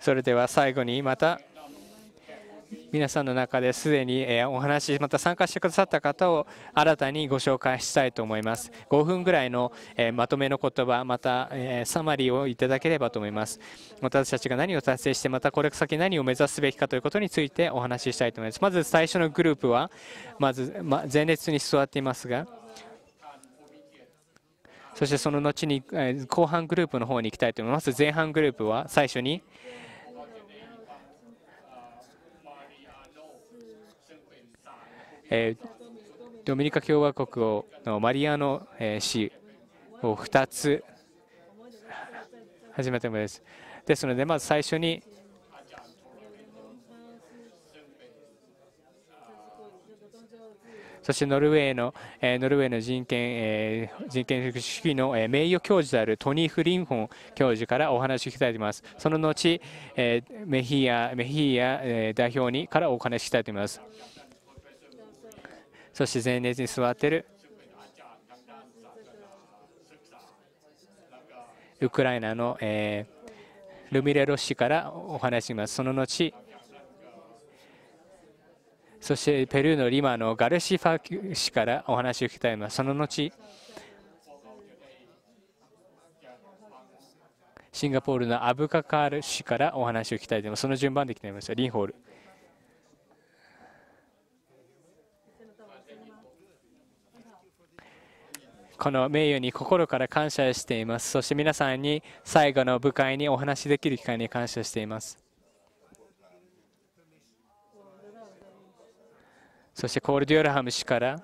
それでは最後にまた皆さんの中ですでにお話また参加してくださった方を新たにご紹介したいと思います。5分ぐらいのまとめの言葉またサマリーをいただければと思います。私たちが何を達成してまたこれ先何を目指すべきかということについてお話ししたいと思います。まず最初のグループはまず前列に座っていますがそしてその後に後半グループの方に行きたいと思います。前半グループは最初にえドミニカ共和国をのマリアノ市を2つ始めたもです。ですので、まず最初にそしてノルウェーの、えノルウェーの人権、え人権主義の、え名誉教授であるトニー・フリンフォン教授からお話を聞きたいと思います。その後、えメヒアメヒア、え代表にからお話ししたいと思います。そして前列に座っているウクライナの、え、ルミレロ氏からお話します。その後、そしてペルーのリマのガルシファ氏からお話を聞きたいます。その後、シンガポールのアブカカール氏からお話を聞きたいと思います。その順番で来ています。リンホール。この名誉に心から感謝しています。そして皆さんに最後の部会にお話しできる機会に感謝しています。そしてコール・デュアラハム氏から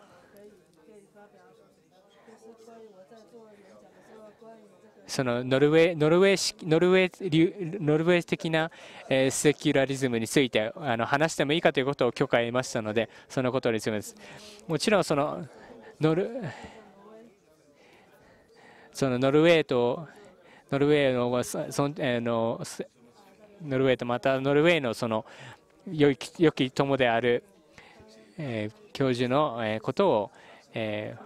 そのノルウェーノルウェー式ノルウェーノルウェー的なセキュラリズムについてあの話してもいいかということを許可得ましたのでそのことについてです。もちろんそのノルそのノルウェーとノルウェーのそのノルウェーとまたノルウェーのその良き良き友である、えー、教授のことを、え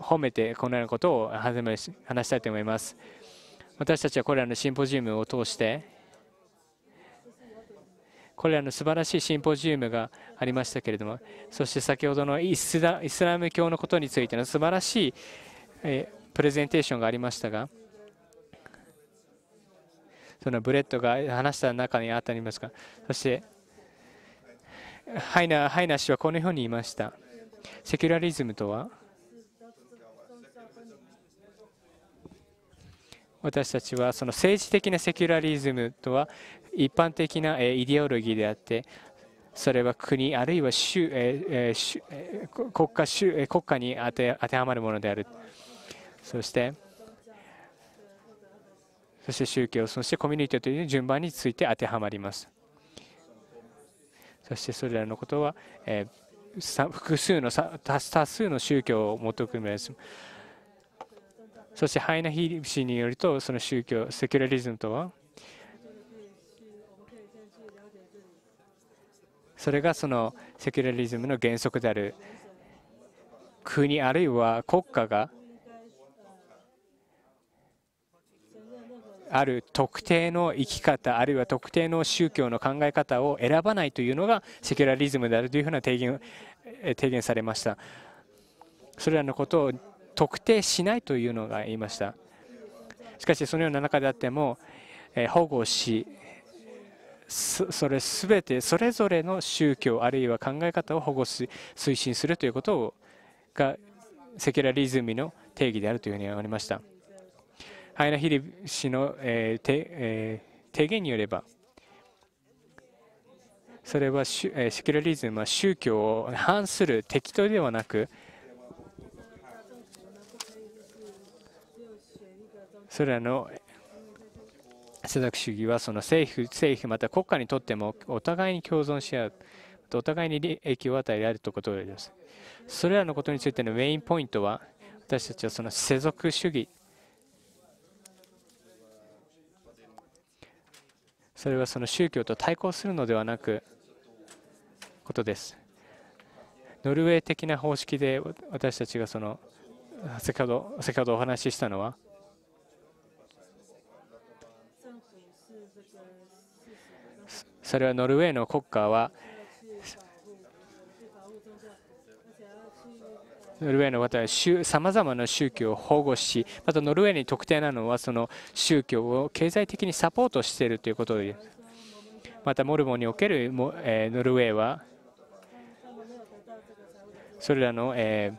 ー、褒めてこのようなことを話したいと思います。私たちはこれらのシンポジウムを通してこれらの素晴らしいシンポジウムがありましたけれどもそして先ほどのイスラム教のことについての素晴らしい、えープレゼンテーションがありましたがそのブレッドが話した中にあったりますかそしてハイナハイナ氏はこのように言いました。セキュラリズムとは？私たちはその政治的なセキュラリズムとは一般的なイデオロギーであってそれは国あるいは州国家国家に当て当てはまるものである。そしてそして宗教そしてコミュニティという順番について当てはまります。そしてそれらのことは、えー、複数の多数の宗教を求めます。そしてハイナ・ヒリ氏によるとその宗教セキュラリズムとはそれがそのセキュラリズムの原則である国あるいは国家がある特定の生き方あるいは特定の宗教の考え方を選ばないというのがセキュラリズムであるというふうな提言提言されましたそれらのことを特定しないというのが言いましたしかしそのような中であっても保護しそれすべてそれぞれの宗教あるいは考え方を保護し推進するということがセキュラリズムの定義であるというふうに思いました。ハイナ・ヒリ氏の、えーえー、提言によればそれはセキュラリズムは宗教を反する敵とではなくそれらの世俗主義はその政府政府また国家にとってもお互いに共存し合うお互いに利益を与えられるということです。それらのことについてのメインポイントは私たちはその世俗主義それはその宗教と対抗するのではなくことです。ノルウェー的な方式で私たちがその先ほど先ほどお話ししたのはそれはノルウェーの国家はノルウェーの方はさまざまな宗教を保護しまたノルウェーに特定なのはその宗教を経済的にサポートしているということですまたモルモンにおけるノルウェーはそれらの、え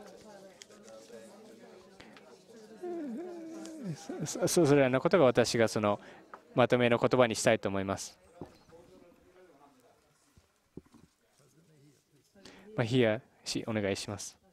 ー、それらのことが私がそのまとめの言葉にしたいと思います。まあ、ヒアお願いします。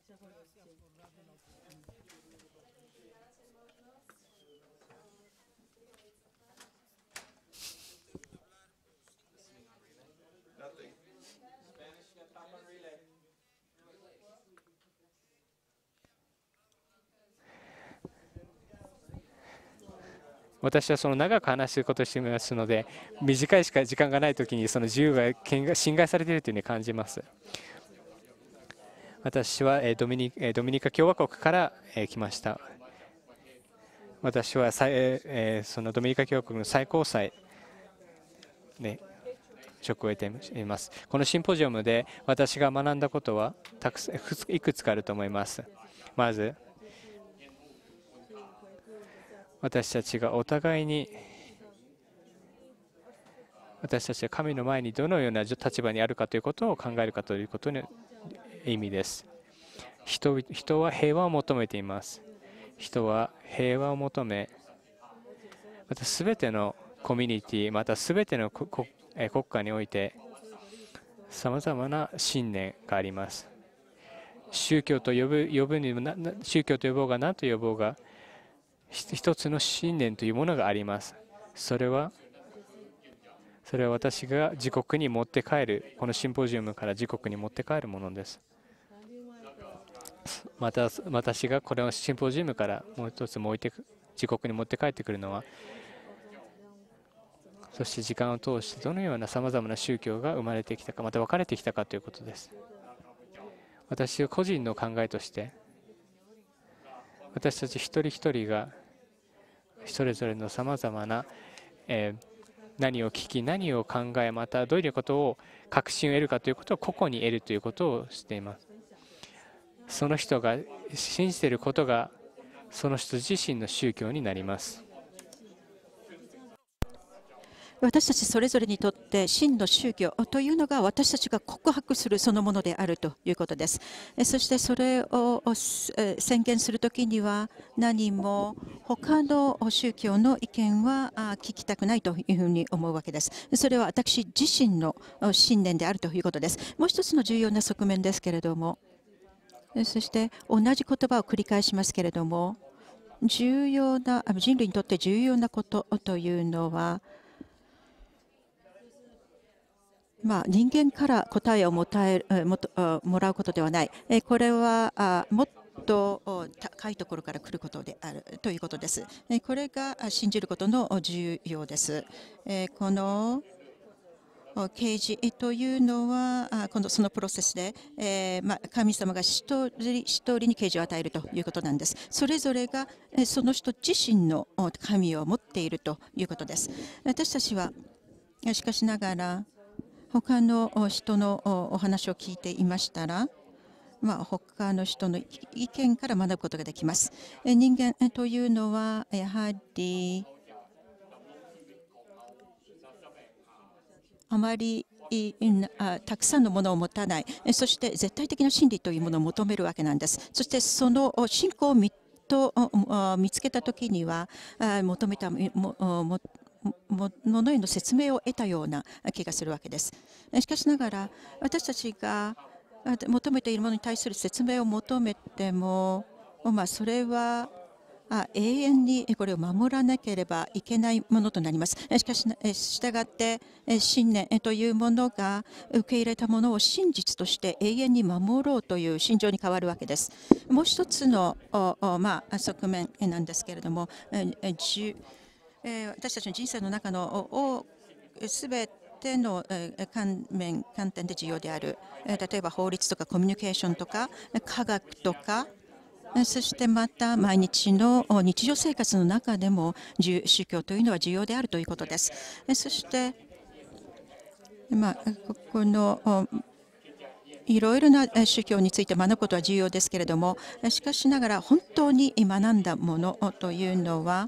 私はその長く話すことをしていますので短いしか時間がない時にその自由が侵害されているというふうに感じます。私はドミニドミニカ共和国から来ました。私はそのドミニカ共和国の最高裁で職を得ています。このシンポジウムで私が学んだことはたくさんいくつかあると思います。まず私たちがお互いに私たちが神の前にどのような立場にあるかということを考えるかということの意味です。人人は平和を求めています。人は平和を求めまた全てのコミュニティまた全ての国家においてさまざまな信念があります。宗教と呼ぶ呼ぶにも宗教と呼ぼうが何と呼ぼうが一つの信念というものがあります。それはそれは私が自国に持って帰る、このシンポジウムから自国に持って帰るものです。また私がこれをシンポジウムからもう一つ置いて自国に持って帰ってくるのはそして時間を通してどのようなさまざまな宗教が生まれてきたかまた分かれてきたかということです私個人の考えとして私たち一人一人がそれぞれのさまざまな、え何を聞き何を考えまたどういうことを確信を得るかということを個々に得るということをしています。その人が信じていることがその人自身の宗教になります。私たちそれぞれにとって真の宗教というのが私たちが告白するそのものであるということです。そしてそれを宣言するときには何も他の宗教の意見は聞きたくないというふうに思うわけです。それは私自身の信念であるということです。もう一つの重要な側面ですけれども、そして同じ言葉を繰り返しますけれども、重要な人類にとって重要なことというのは、まあ、人間から答えをもたえももらうことではない、これはもっと高いところから来ることであるということです。これが信じることの重要です。この啓示というのは、このそのプロセスで、えま神様が一人一人に啓示を与えるということなんです。それぞれがその人自身の神を持っているということです。私たちはしかしながら、他の人のお話を聞いていましたら、まあ、他の人の意見から学ぶことができます。人間というのはやはりあまりたくさんのものを持たない、そして絶対的な真理というものを求めるわけなんです。そしてその信仰を見つけたときには、求めたもものへの説明を得たような気がするわけです。しかしながら私たちが求めているものに対する説明を求めても、まあ、それは永遠にこれを守らなければいけないものとなります。しかし、したがって信念というものが受け入れたものを真実として永遠に守ろうという心情に変わるわけです。もう一つの、まあ、側面なんですけれども、私たちの人生の中のすべての観面観点で重要である例えば法律とかコミュニケーションとか科学とかそしてまた毎日の日常生活の中でも宗教というのは重要であるということです。そしてまあ、このいろいろな宗教について学ぶことは重要ですけれどもしかしながら本当に学んだものというのは、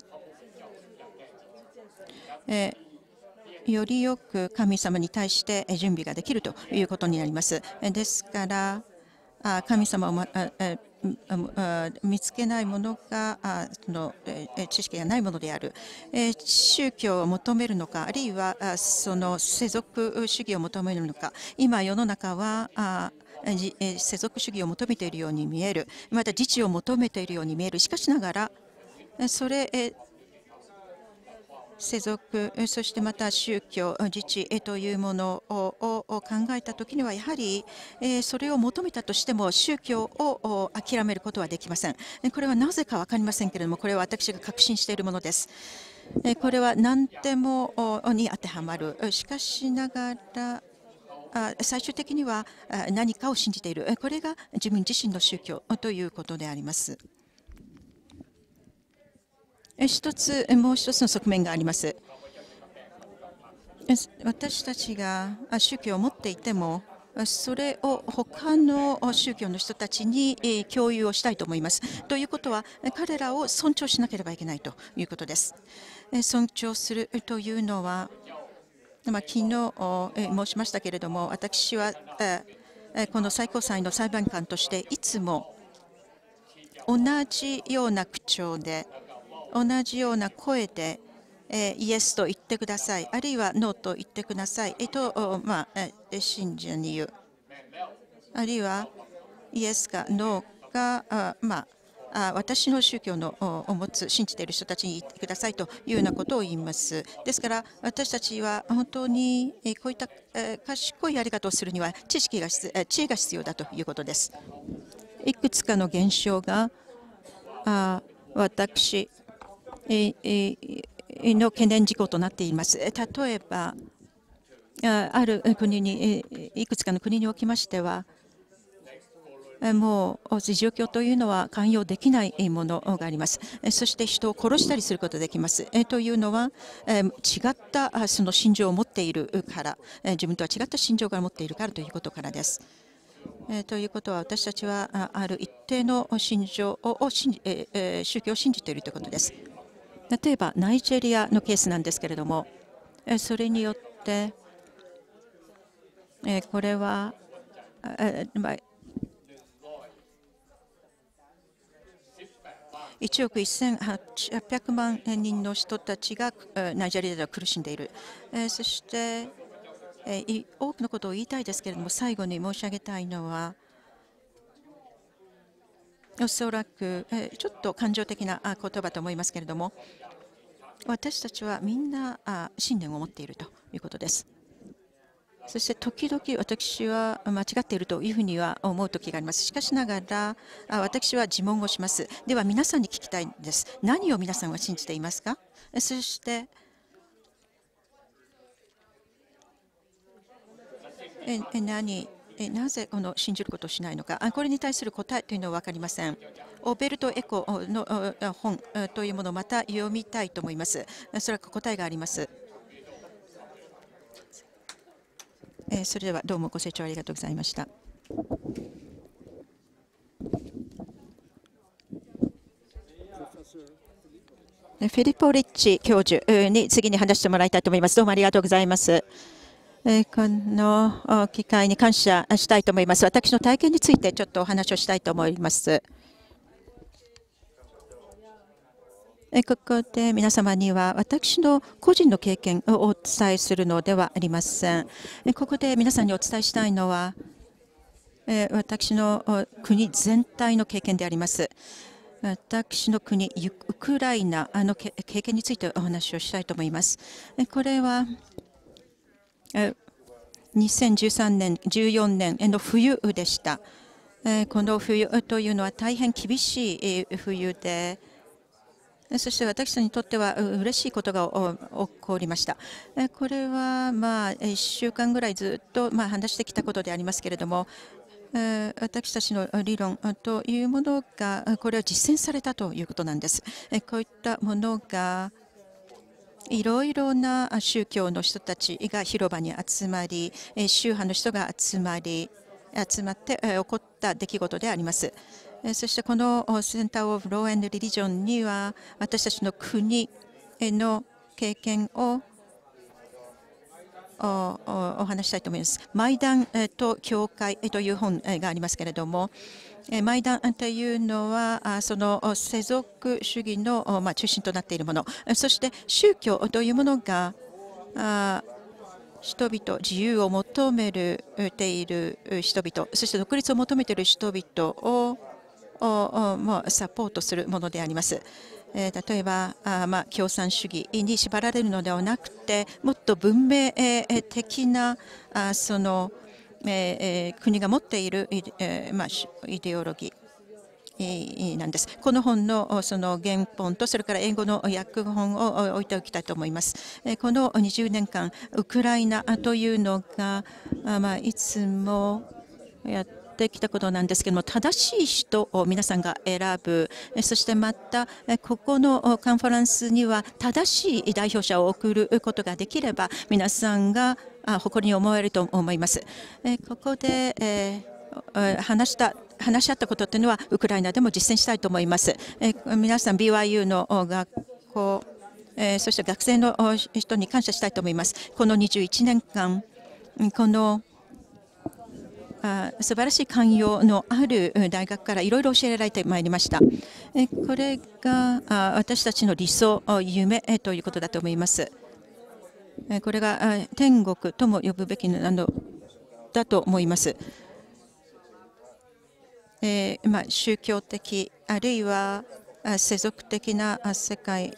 よりよく神様に対して準備ができるということになります。ですから神様を見つけないものが知識がないものである。宗教を求めるのかあるいはその世俗主義を求めるのか。今世の中は世俗主義を求めているように見える。また自治を求めているように見える。しかしながらそれ世俗、そしてまた宗教、自治というものを考えたときには、やはりそれを求めたとしても、宗教を諦めることはできません。これはなぜか分かりませんけれども、これは私が確信しているものです。これは何でもに当てはまる。しかしながら、最終的には何かを信じている。これが自分自身の宗教ということであります。一つ、もう一つの側面があります。私たちが宗教を持っていても、それを他の宗教の人たちに共有をしたいと思います。ということは、彼らを尊重しなければいけないということです。尊重するというのは、まあ、昨日申しましたけれども、私はこの最高裁の裁判官としていつも同じような口調で同じような声で、えイエスと言ってください、あるいはノーと言ってください、えと、まあ、信者に言う。あるいはイエスかノーか、あまあ、私の宗教のを持つ信じている人たちに言ってくださいというようなことを言います。ですから私たちは本当にこういった賢いやり方をするには知識が知恵が必要だということです。いくつかの現象があ私の懸念事項となっています。例えば、ある国に、いくつかの国におきましては、もう状況というのは寛容できないものがあります。そして人を殺したりすることができます。というのは、違ったその心情を持っているから、自分とは違った心情から持っているからということからです。ということは私たちはある一定の心情を宗教を信じているということです。例えばナイジェリアのケースなんですけれどもそれによってこれは1億1800万人の人たちがナイジェリアでは苦しんでいる。そして多くのことを言いたいですけれども最後に申し上げたいのはおそらくちょっと感情的な言葉と思いますけれども私たちはみんな信念を持っているということです。そして時々私は間違っているというふうには思う時があります。しかしながら私は自問をします。では皆さんに聞きたいんです。何を皆さんは信じていますか？そして何？なぜこの信じることをしないのか、これに対する答えというのは分かりません。オベルト・エコの本というものをまた読みたいと思います。それは答えがあります。それではどうもご清聴ありがとうございました。フィリポ・リッチ教授に次に話してもらいたいと思います。どうもありがとうございます。この機会に感謝したいと思います。私の体験についてちょっとお話をしたいと思います。ここで皆様には私の個人の経験をお伝えするのではありません。ここで皆さんにお伝えしたいのは私の国全体の経験であります。私の国、ウクライナの経験についてお話をしたいと思います。これは2013年、14年の冬でした。この冬というのは大変厳しい冬で、そして私たちにとっては嬉しいことが起こりました。これはまあ1週間ぐらいずっとま話してきたことでありますけれども、私たちの理論というものがこれは実践されたということなんです。こういったものがいろいろな宗教の人たちが広場に集まり、宗派の人が集まり、集まって起こった出来事であります。そしてこのセンター・オブ・ロー・エンド・リリジョンには私たちの国への経験をお話したいと思います。マイダンと教会という本がありますけれども、マイダンというのはその世俗主義の中心となっているもの、そして宗教というものが人々、自由を求めている人々、そして独立を求めている人々をサポートするものであります。例えば、ま、共産主義に縛られるのではなくてもっと文明的なその、えー、国が持っている、えーまあ、イデオロギーなんです。この本のその原本とそれから英語の訳本を置いておきたいと思います。この20年間ウクライナというのが、まあ、いつもやってってきたことなんですけども正しい人を皆さんが選ぶそしてまたここのカンファレンスには正しい代表者を送ることができれば皆さんが誇りに思えると思います。ここで話した話し合ったことというのはウクライナでも実践したいと思います。皆さん BYU の学校そして学生の人に感謝したいと思います。この21年間この素晴らしい寛容のある大学からいろいろ教えられてまいりました。これが私たちの理想、夢ということだと思います。これが天国とも呼ぶべきなのだと思います。えまあ、宗教的あるいは世俗的な世界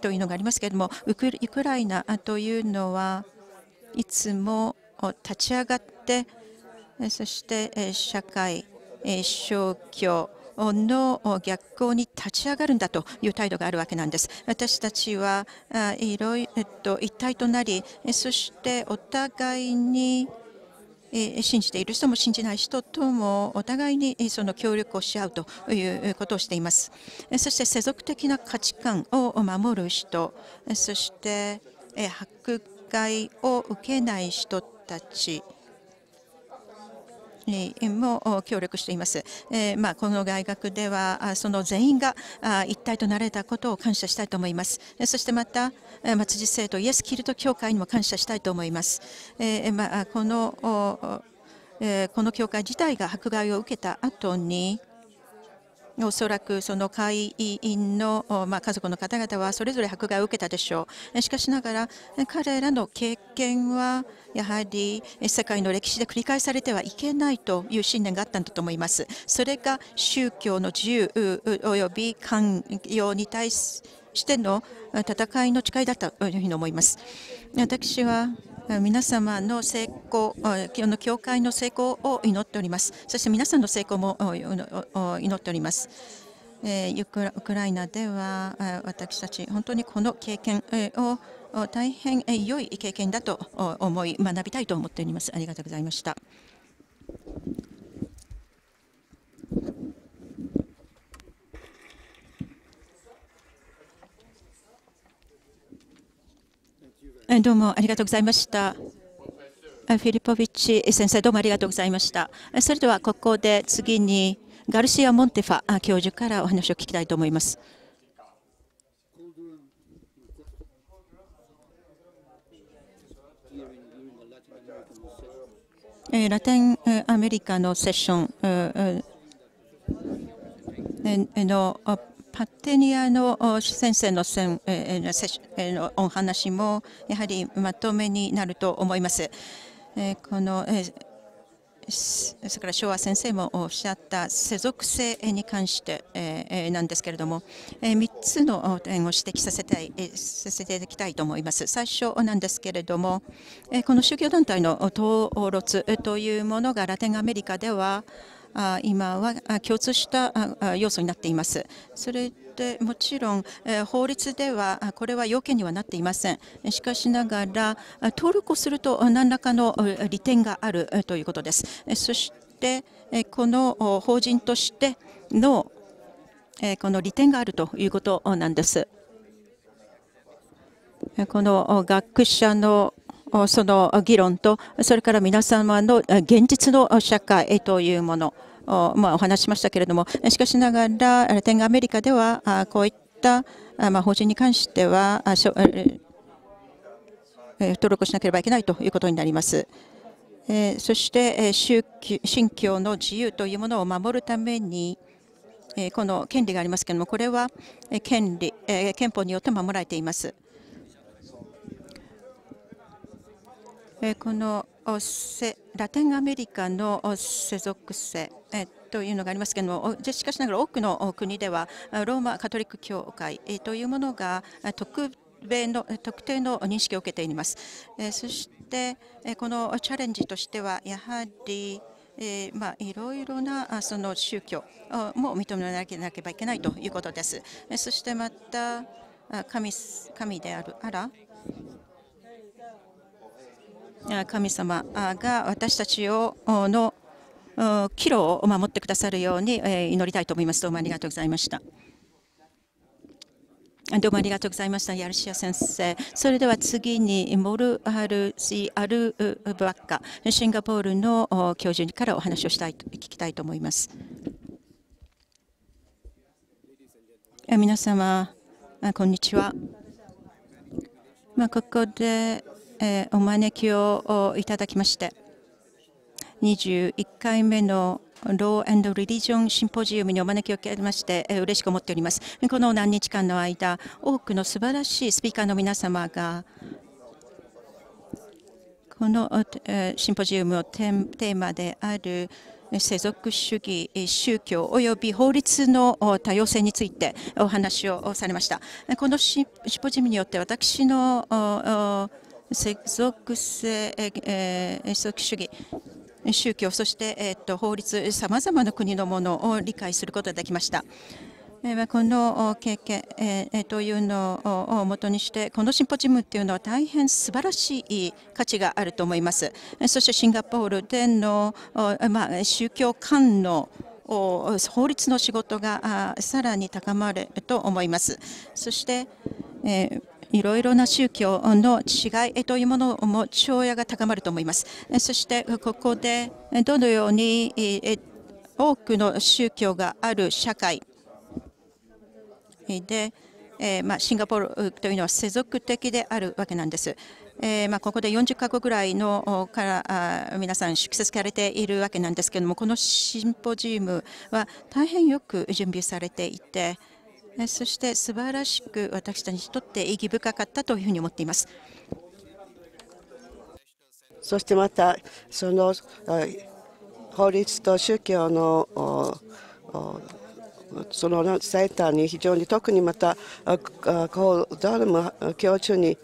というのがありますけれどもウクライナというのはいつも立ち上がってそして社会、宗教の逆行に立ち上がるんだという態度があるわけなんです。私たちはいろいろと一体となり、そしてお互いに信じている人も信じない人ともお互いにその協力をし合うということをしています。そして世俗的な価値観を守る人、そして迫害を受けない人たち、も協力しています。えまあ、この大学ではその全員が一体となれたことを感謝したいと思います。そしてまた、松地生徒イエス・キルト教会にも感謝したいと思います。えまあ、このこの教会自体が迫害を受けた後におそらくその会員の、まあ、家族の方々はそれぞれ迫害を受けたでしょう。しかしながら彼らの経験はやはり世界の歴史で繰り返されてはいけないという信念があったんだと思います。それが宗教の自由及び寛容に対しての戦いの誓いだったというふうに思います。私は皆様の成功、今日の教会の成功を祈っております。そして皆さんの成功も祈っております。ウクライナでは私たち、本当にこの経験を大変良い経験だと思い、学びたいと思っております。ありがとうございました。どうもありがとうございました。フィリポビッチ先生、どうもありがとうございました。それではここで次にガルシア・モンテファ教授からお話を聞きたいと思います。ラテンアメリカのセッションのパッテニアの先生のせんのお話もやはりまとめになると思います。えこのえそれから昭和先生もおっしゃった世俗性に関してなんですけれども3つの点を指摘させたいさせていただきたいと思います。最初なんですけれどもこの宗教団体の登録というものがラテンアメリカでは今は共通した要素になっています。それでもちろん法律ではこれは要件にはなっていません。しかしながら登録をすると何らかの利点があるということです。そしてこの法人としてのこの利点があるということなんです。この学者のその議論と、それから皆様の現実の社会というもの、まあ、お話しましたけれども、しかしながら、ラテンアメリカでは、こういったま法人に関しては、登録しなければいけないということになります。そして信教の自由というものを守るために、この権利がありますけれども、これは権利憲法によって守られています。このラテンアメリカの世俗性というのがありますけれども、しかしながら多くの国ではローマカトリック教会というものが特米の特定の認識を受けています。そしてこのチャレンジとしてはやはりえ、まあ、いろいろなその宗教も認めなければいけないということです。そしてまた神神であるアラ神様が私たちをの岐路を守ってくださるように祈りたいと思います。どうもありがとうございました。どうもありがとうございました。ヤルシア先生。それでは次に、モルハルシ・アルブワッカ、シンガポールの教授からお話をしたい聞きたいと思います。皆様、こんにちは。まあ、ここで、えお招きをいただきまして、21回目のロー・エンド・リリジョン・シンポジウムにお招きを受けまして、嬉しく思っております。この何日間の間、多くの素晴らしいスピーカーの皆様が、このシンポジウムのテーマである世俗主義、宗教および法律の多様性についてお話をされました。このシンポジウムによって私の世俗性、世俗主義宗教、そして、えー、と法律、さまざまな国のものを理解することができました。この経験、というのをもとにして、このシンポジウムというのは大変素晴らしい価値があると思います。そしてシンガポールでの、宗教観の法律の仕事がさらに高まると思います。そして、いろいろな宗教の違いというものも父親が高まると思います。そしてここでどのように多くの宗教がある社会で、ま、シンガポールというのは世俗的であるわけなんです。え、ま、ここで40カ国ぐらいのから皆さん出席されているわけなんですけれどもこのシンポジウムは大変よく準備されていて、そして素晴らしく私たちにとって意義深かったというふうに思っています。そしてまたその法律と宗教のそのセンターに非常に特にまたコーダルム教授に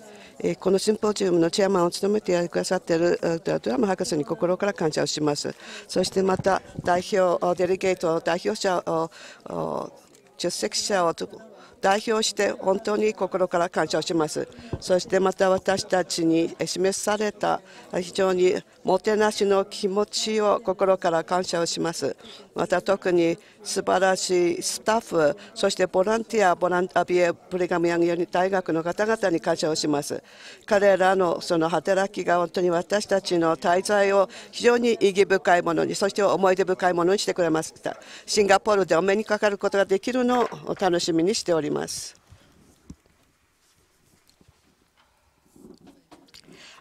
このシンポジウムのチェアマンを務めてやってくださっているドラム博士に心から感謝をします。そしてまた代表デリゲート代表者を出席者を代表して本当に心から感謝をします。そしてまた私たちに示された非常にもてなしの気持ちを心から感謝をします。また特に素晴らしいスタッフ、そしてボランティア、ボランアビエプリガムヤング大学の方々に感謝をします。彼らのその働きが本当に私たちの滞在を非常に意義深いものに、そして思い出深いものにしてくれました。シンガポールでお目にかかることができるのを楽しみにしております。ます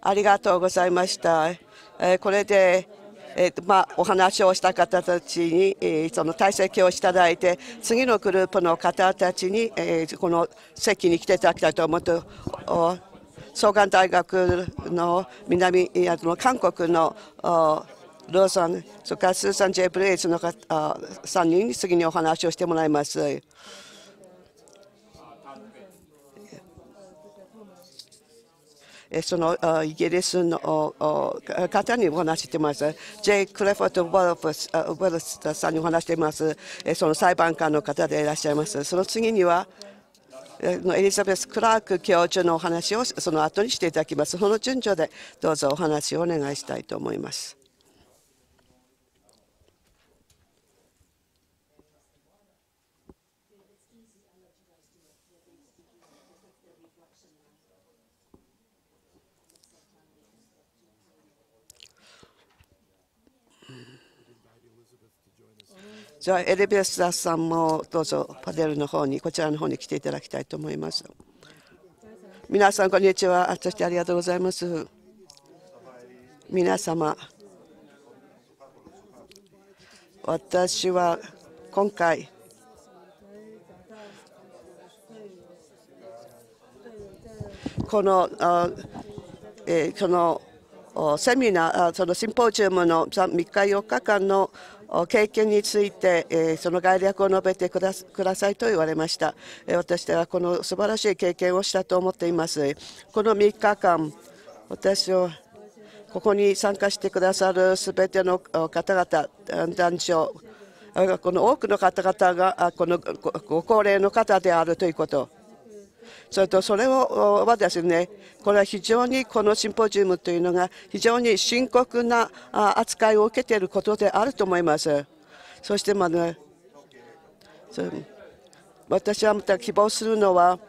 ありがとうございました。これでえーとまあ、お話をした方たちに、えー、その退席をいただいて次のグループの方たちに、えー、この席に来ていただきたいと思って双眼大学の南あの韓国のローソンそれからスーサン・ジェイ・ブレイズの3人に次にお話をしてもらいます。そのイギリスの方にお話しています。ジェイ・クレフォート・ウェルスさんにお話しています。その裁判官の方でいらっしゃいます。その次にはエリザベス・クラーク教授のお話をその後にしていただきます。その順序でどうぞお話をお願いしたいと思います。じゃあエレベーターさんもどうぞパネルの方にこちらの方に来ていただきたいと思います。皆さんこんにちは。そしてありがとうございます。皆様。私は今回このえ、このセミナー、そのシンポジウムの3日4日間の経験について、その概略を述べてくださいと言われました。私はこの素晴らしい経験をしたと思っています。この3日間、私はここに参加してくださるすべての方々、男女、この多くの方々がこのご高齢の方であるということ。それとそれをはですね、これは非常にこのシンポジウムというのが非常に深刻な扱いを受けていることであると思います。そしてまだ、私はまた希望するのは、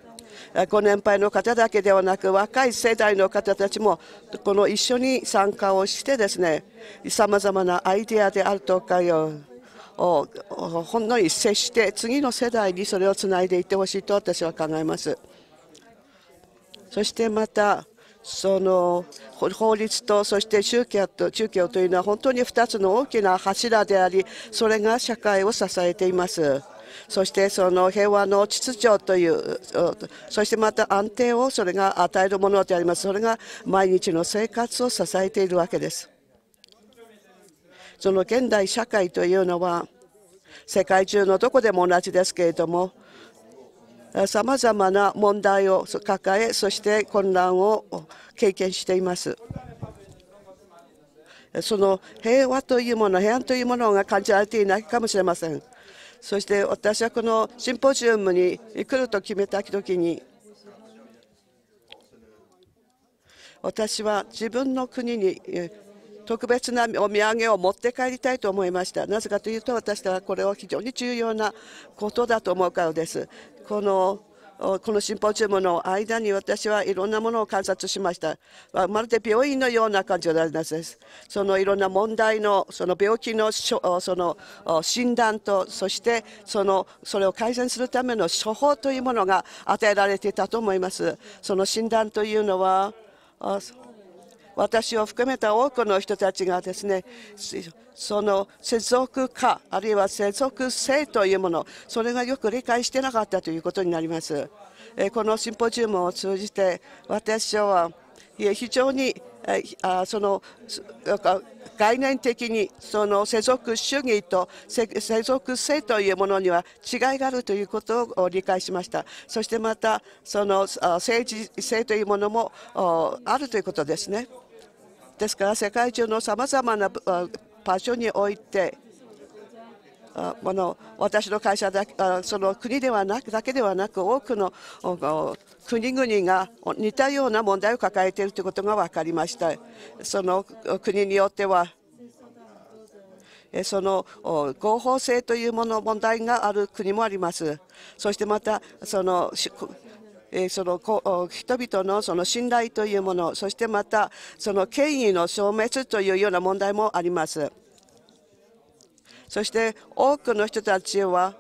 ご年配の方だけではなく若い世代の方たちもこの一緒に参加をしてですねさまざまなアイデアであるとかよをほんのり接して次の世代にそれをつないでいってほしいと私は考えます。そしてまたその法律とそして宗教と宗教というのは本当に2つの大きな柱でありそれが社会を支えています。そしてその平和の秩序というそしてまた安定をそれが与えるものでありますそれが毎日の生活を支えているわけですその現代社会というのは世界中のどこでも同じですけれどもさまざまな問題を抱えそして混乱を経験しています。その平和というもの平安というものが感じられていないかもしれません。そして私はこのシンポジウムに来ると決めた時に私は自分の国に特別なお土産を持って帰りたいと思いました。なぜかというと私はこれは非常に重要なことだと思うからです。このこのシンポジウムの間に私はいろんなものを観察しました。まるで病院のような感じです。そのいろんな問題のその病気のその診断とそしてそのそれを改善するための処方というものが与えられていたと思います。その診断というのは私を含めた多くの人たちがですねその世俗化あるいは世俗性というものそれがよく理解してなかったということになります。このシンポジウムを通じて私は非常にあその概念的にその世俗主義と世俗性というものには違いがあるということを理解しましたそしてまたその政治性というものもあるということですね。ですから世界中のさまざまな場所においてあの私の会社だその国ではなくだけではなく多くの国々が似たような問題を抱えているということが分かりました。その国によってはその合法性というもの問題がある国もあります。そしてまたそのその人々のその信頼というものそしてまたその権威の消滅というような問題もあります。そして多くの人たちは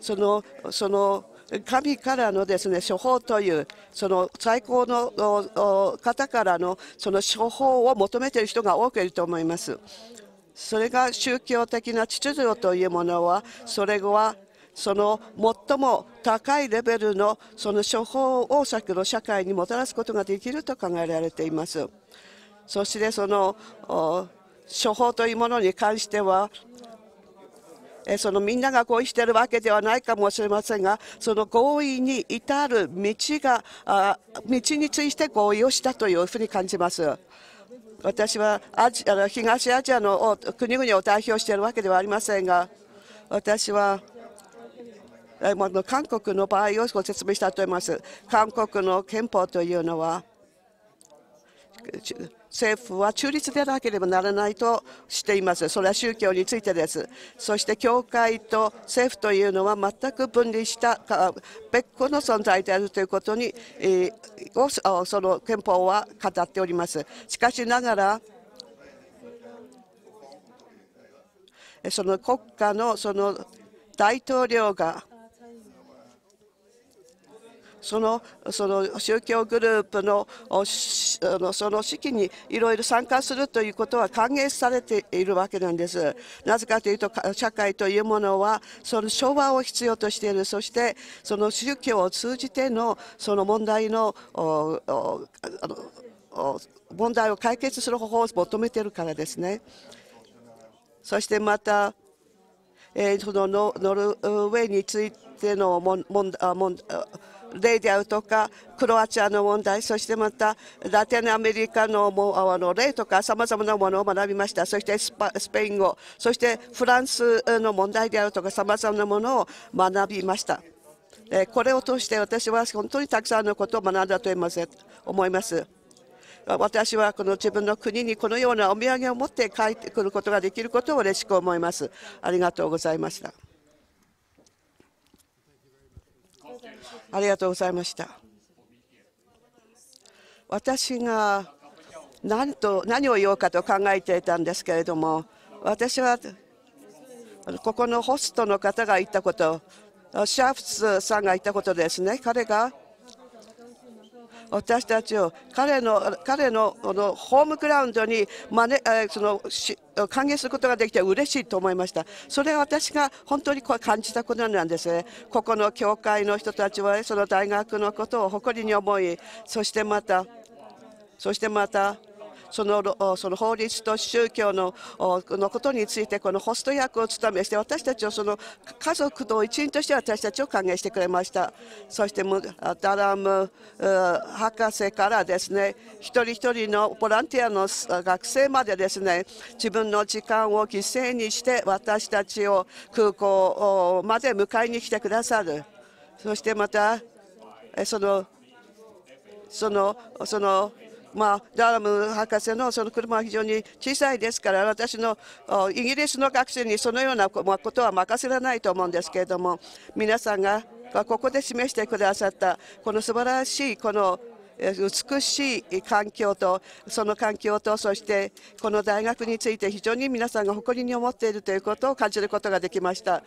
そのその神からのですね処方というその最高の方からのその処方を求めている人が多くいると思います。それが宗教的な秩序というものはそれはその最も高いレベルのその処方を先の社会にもたらすことができると考えられています。そしてその処方というものに関してはそのみんなが合意しているわけではないかもしれませんがその合意に至る道が道について合意をしたというふうに感じます。私はアジ東アジアの国々を代表しているわけではありませんが私は韓国の場合をご説明したいと思います。韓国の憲法というのは政府は中立でなければならないとしています。それは宗教についてです。そして教会と政府というのは全く分離した別個の存在であるということに、えー、その憲法は語っております。しかしながらその国家のその大統領がそのその宗教グループのその式にいろいろ参加するということは歓迎されているわけなんです。なぜかというと社会というものはその昭和を必要としているそしてその宗教を通じてのその問題の問題を解決する方法を求めているからですね。そしてまた、えー、そのノルウェーについての問題例であるとかクロアチアの問題そしてまたラテンアメリカのもあの例とかさまざまなものを学びましたそしてスペイン語そしてフランスの問題であるとかさまざまなものを学びました。これを通して私は本当にたくさんのことを学んだと思います。私はこの自分の国にこのようなお土産を持って帰ってくることができることを嬉しく思います。ありがとうございました。ありがとうございました。私が何と何を言おうかと考えていたんですけれども私はここのホストの方が言ったことシャーフツさんが言ったことですね彼が私たちを彼の彼ののホームグラウンドに招その歓迎することができて嬉しいと思いました。それは私が本当にこう感じたことなんですね。ここの教会の人たちはその大学のことを誇りに思い、そしてまた、そしてまた、そのその法律と宗教ののことについてこのホスト役を務めして私たちをその家族の一員として私たちを歓迎してくれました。そしてダラム博士からですね一人一人のボランティアの学生までですね自分の時間を犠牲にして私たちを空港まで迎えに来てくださる。そしてまたそのそのそのまあ、ダラム博士のその車は非常に小さいですから私のイギリスの学生にそのようなことは任せられないと思うんですけれども皆さんがここで示してくださったこの素晴らしいこの美しい環境とその環境とそしてこの大学について非常に皆さんが誇りに思っているということを感じることができました。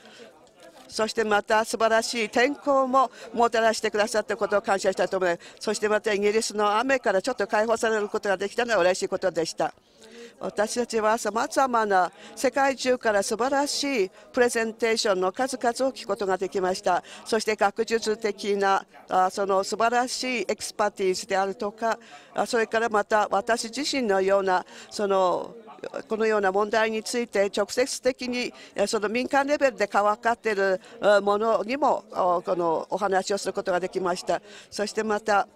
そしてまた素晴らしい天候ももたらしてくださったことを感謝したいと思いますそしてまたイギリスの雨からちょっと解放されることができたのは嬉しいことでした。私たちはさまざまな世界中から素晴らしいプレゼンテーションの数々を聞くことができました。そして学術的なその素晴らしい expertise であるとかそれからまた私自身のようなそのこのような問題について直接的にその民間レベルで分かっているものにもこのお話をすることができました。そしてまた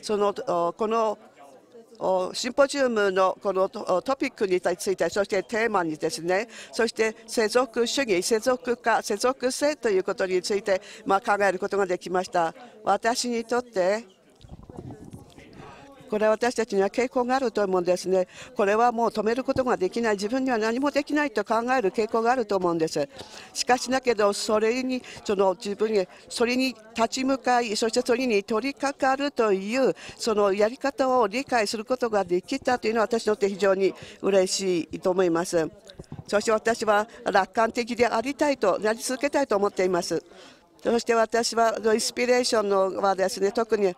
そのこのシンポジウムのこのトピックについて、そしてテーマにですね、そして世俗主義、世俗化、世俗性ということについて、まあ、考えることができました。私にとってこれは私たちには傾向があると思うんですね。これはもう止めることができない、自分には何もできないと考える傾向があると思うんです。しかしだけど、それに、その自分に、それに立ち向かい、そしてそれに取り掛かるという、そのやり方を理解することができたというのは、私にとって非常に嬉しいと思います。そして私は楽観的でありたいと、なり続けたいと思っています。そして私はインスピレーションのはですね、特に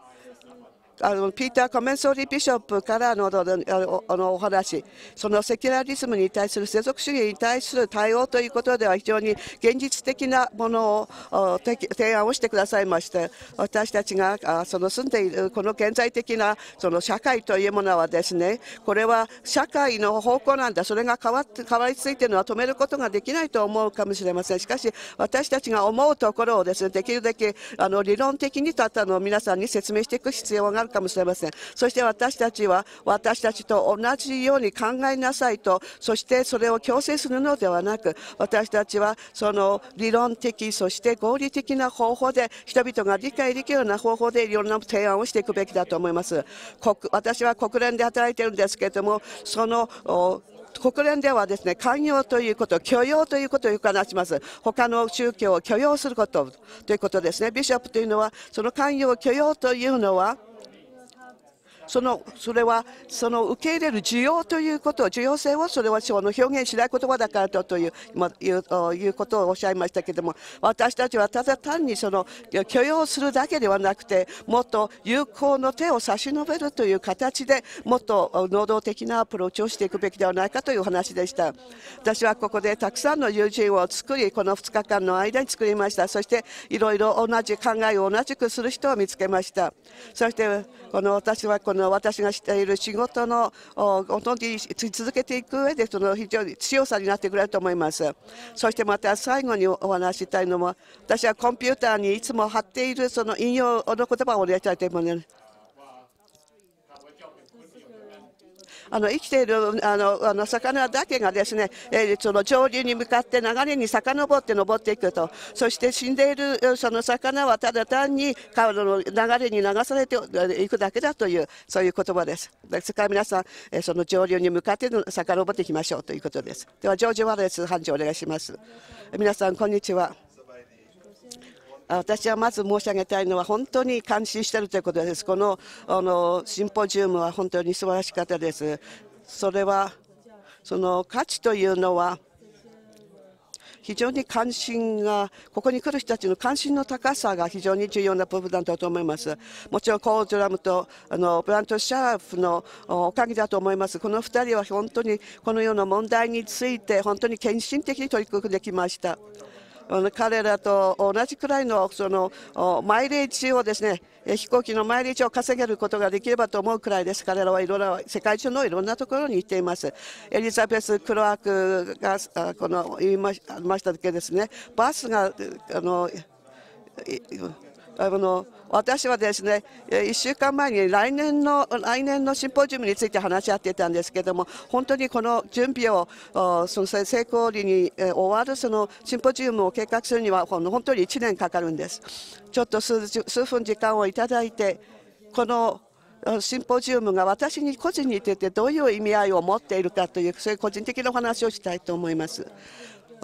あのピーター・コメンソーリー・ビショップからのあのお話、そのセキュラリズムに対する世俗主義に対する対応ということでは非常に現実的なものを提案をしてくださいまして、私たちがその住んでいるこの現在的なその社会というものはですね、これは社会の方向なんだ、それが変わって変わりついているのは止めることができないと思うかもしれません。しかし、私たちが思うところをですね、できるだけあの理論的に立ったのを皆さんに説明していく必要がるかもしれません。そして私たちは私たちと同じように考えなさいとそしてそれを強制するのではなく私たちはその理論的そして合理的な方法で人々が理解できるような方法でいろんな提案をしていくべきだと思います。私は国連で働いてるんですけれどもその国連ではですね寛容ということ許容ということをよく話します。他の宗教を許容することということですね。ビショップというのはその寛容許容というのはそのそれはその受け入れる需要ということ、需要性をそれはその表現しない言葉だからとといういういうことをおっしゃいましたけれども、私たちはただ単にその許容するだけではなくて、もっと友好の手を差し伸べるという形でもっと能動的なアプローチをしていくべきではないかという話でした。私はここでたくさんの友人を作り、この2日間の間に作りました。そしていろいろ同じ考えを同じくする人を見つけました。そしてこの私はこのの私がしている仕事の本当に続けていく上でその非常に強さになってくれると思います。そしてまた最後にお話ししたいのも私はコンピューターにいつも貼っているその引用の言葉をお願いしたいと思います。あの生きているあのあの魚だけがですね、えー、その上流に向かって流れに遡って登っていくとそして死んでいるその魚はただ単に川の流れに流されていくだけだというそういう言葉です。ですから皆さん、えー、その上流に向かって遡っていきましょうということです。ではジョージ・ワレス班長お願いします。皆さんこんにちは。私はまず申し上げたいのは本当に感心しているということです。このあのシンポジウムは本当に素晴らしかったです。それはその価値というのは非常に関心がここに来る人たちの関心の高さが非常に重要な部分だと思います。もちろんコールドラムとあのブラント・シャーフのおかげだと思います。この2人は本当にこのような問題について本当に献身的に取り組んできました。彼らと同じくらいのそのマイレージをですね飛行機のマイレージを稼げることができればと思うくらいです。彼らはいろいろ世界中のいろんなところに行っています。エリザベス・クロアクがこの言いましたけですね、バスがあのあの私はですね1週間前に来年の来年のシンポジウムについて話し合っていたんですけれども本当にこの準備をその成功裏に終わるそのシンポジウムを計画するには本当に1年かかるんです。ちょっと数数分時間をいただいてこのシンポジウムが私に個人にとってどういう意味合いを持っているかというそういう個人的なお話をしたいと思います。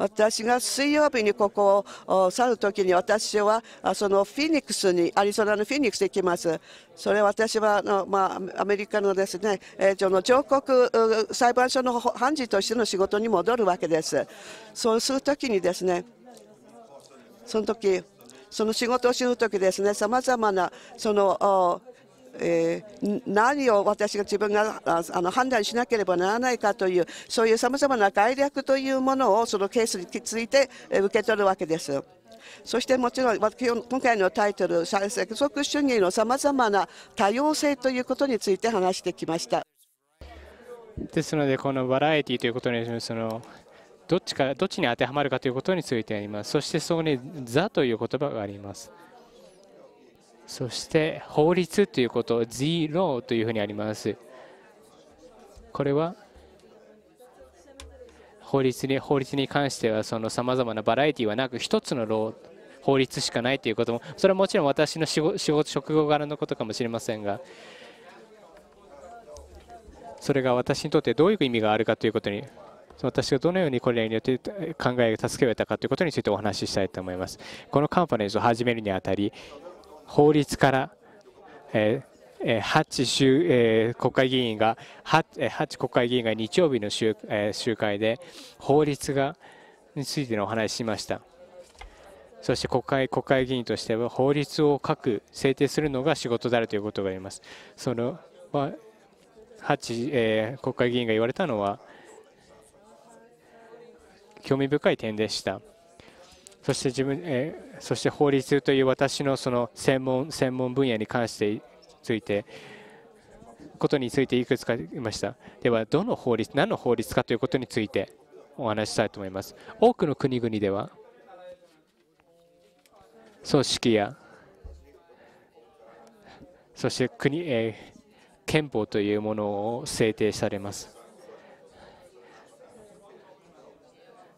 私が水曜日にここを去るときに私はそのフィニックスにアリゾナのフィニックスに行きます。それ私はの、まあ、アメリカのですね、えー、の上告裁判所の判事としての仕事に戻るわけです。そうするときにですねその時その仕事をするときですねさまざまなそのえー、何を私が自分があの判断しなければならないかというそういうさまざまな概略というものをそのケースについて受け取るわけです。そしてもちろん今回のタイトル「世俗主義のさまざまな多様性」ということについて話してきました。ですので、このバラエティということにそのどっちかどっちに当てはまるかということについてあります。そしてそこに「ザ」という言葉があります。そして法律ということ、The Law というふうにあります。これは法律に法律に関してはさまざまなバラエティはなく一つのロー法律しかないということもそれはもちろん私の仕事職業柄のことかもしれませんがそれが私にとってどういう意味があるかということに私がどのようにこれらによって考えが助けられたかということについてお話ししたいと思います。このカンファレンスを始めるにあたり法律から、えー、ハッチ州、えー、国会議員がハッチ国会議員が日曜日の集,、えー、集会で法律がについてのお話ししました。そして国会国会議員としては法律を書く制定するのが仕事であるということがあります。そのはハッチ、えー、国会議員が言われたのは興味深い点でした。そして自分、えー、そして法律という私のその専門専門分野に関してついてことについていくつか言いました。ではどの法律何の法律かということについてお話ししたいと思います。多くの国々では組織やそして国、えー、憲法というものを制定されます。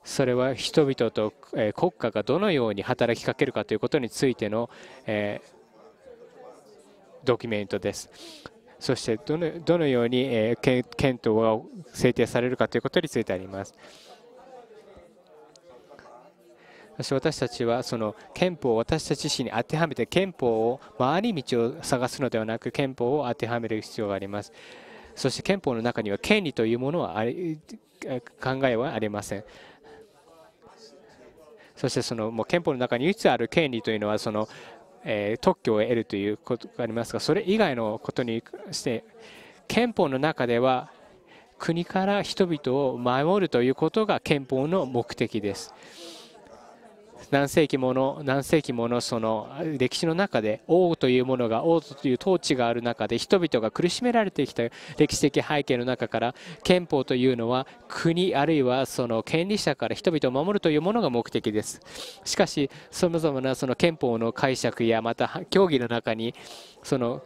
それは人々と国家がどのように働きかけるかということについてのドキュメントです。そしてどのどのように検討が制定されるかということについてあります。私たちはその憲法を私たち自身に当てはめて憲法を回り道を探すのではなく憲法を当てはめる必要がありますそして憲法の中には権利というものはあり考えはありませんそしてそのもう憲法の中に唯一ある権利というのはその、え特許を得るということがありますがそれ以外のことにして憲法の中では国から人々を守るということが憲法の目的です。何世紀もの何世紀ものその歴史の中で王というものが王という統治がある中で人々が苦しめられてきた歴史的背景の中から憲法というのは国あるいはその権利者から人々を守るというものが目的ですしかしさまざまなその憲法の解釈やまた協議の中にその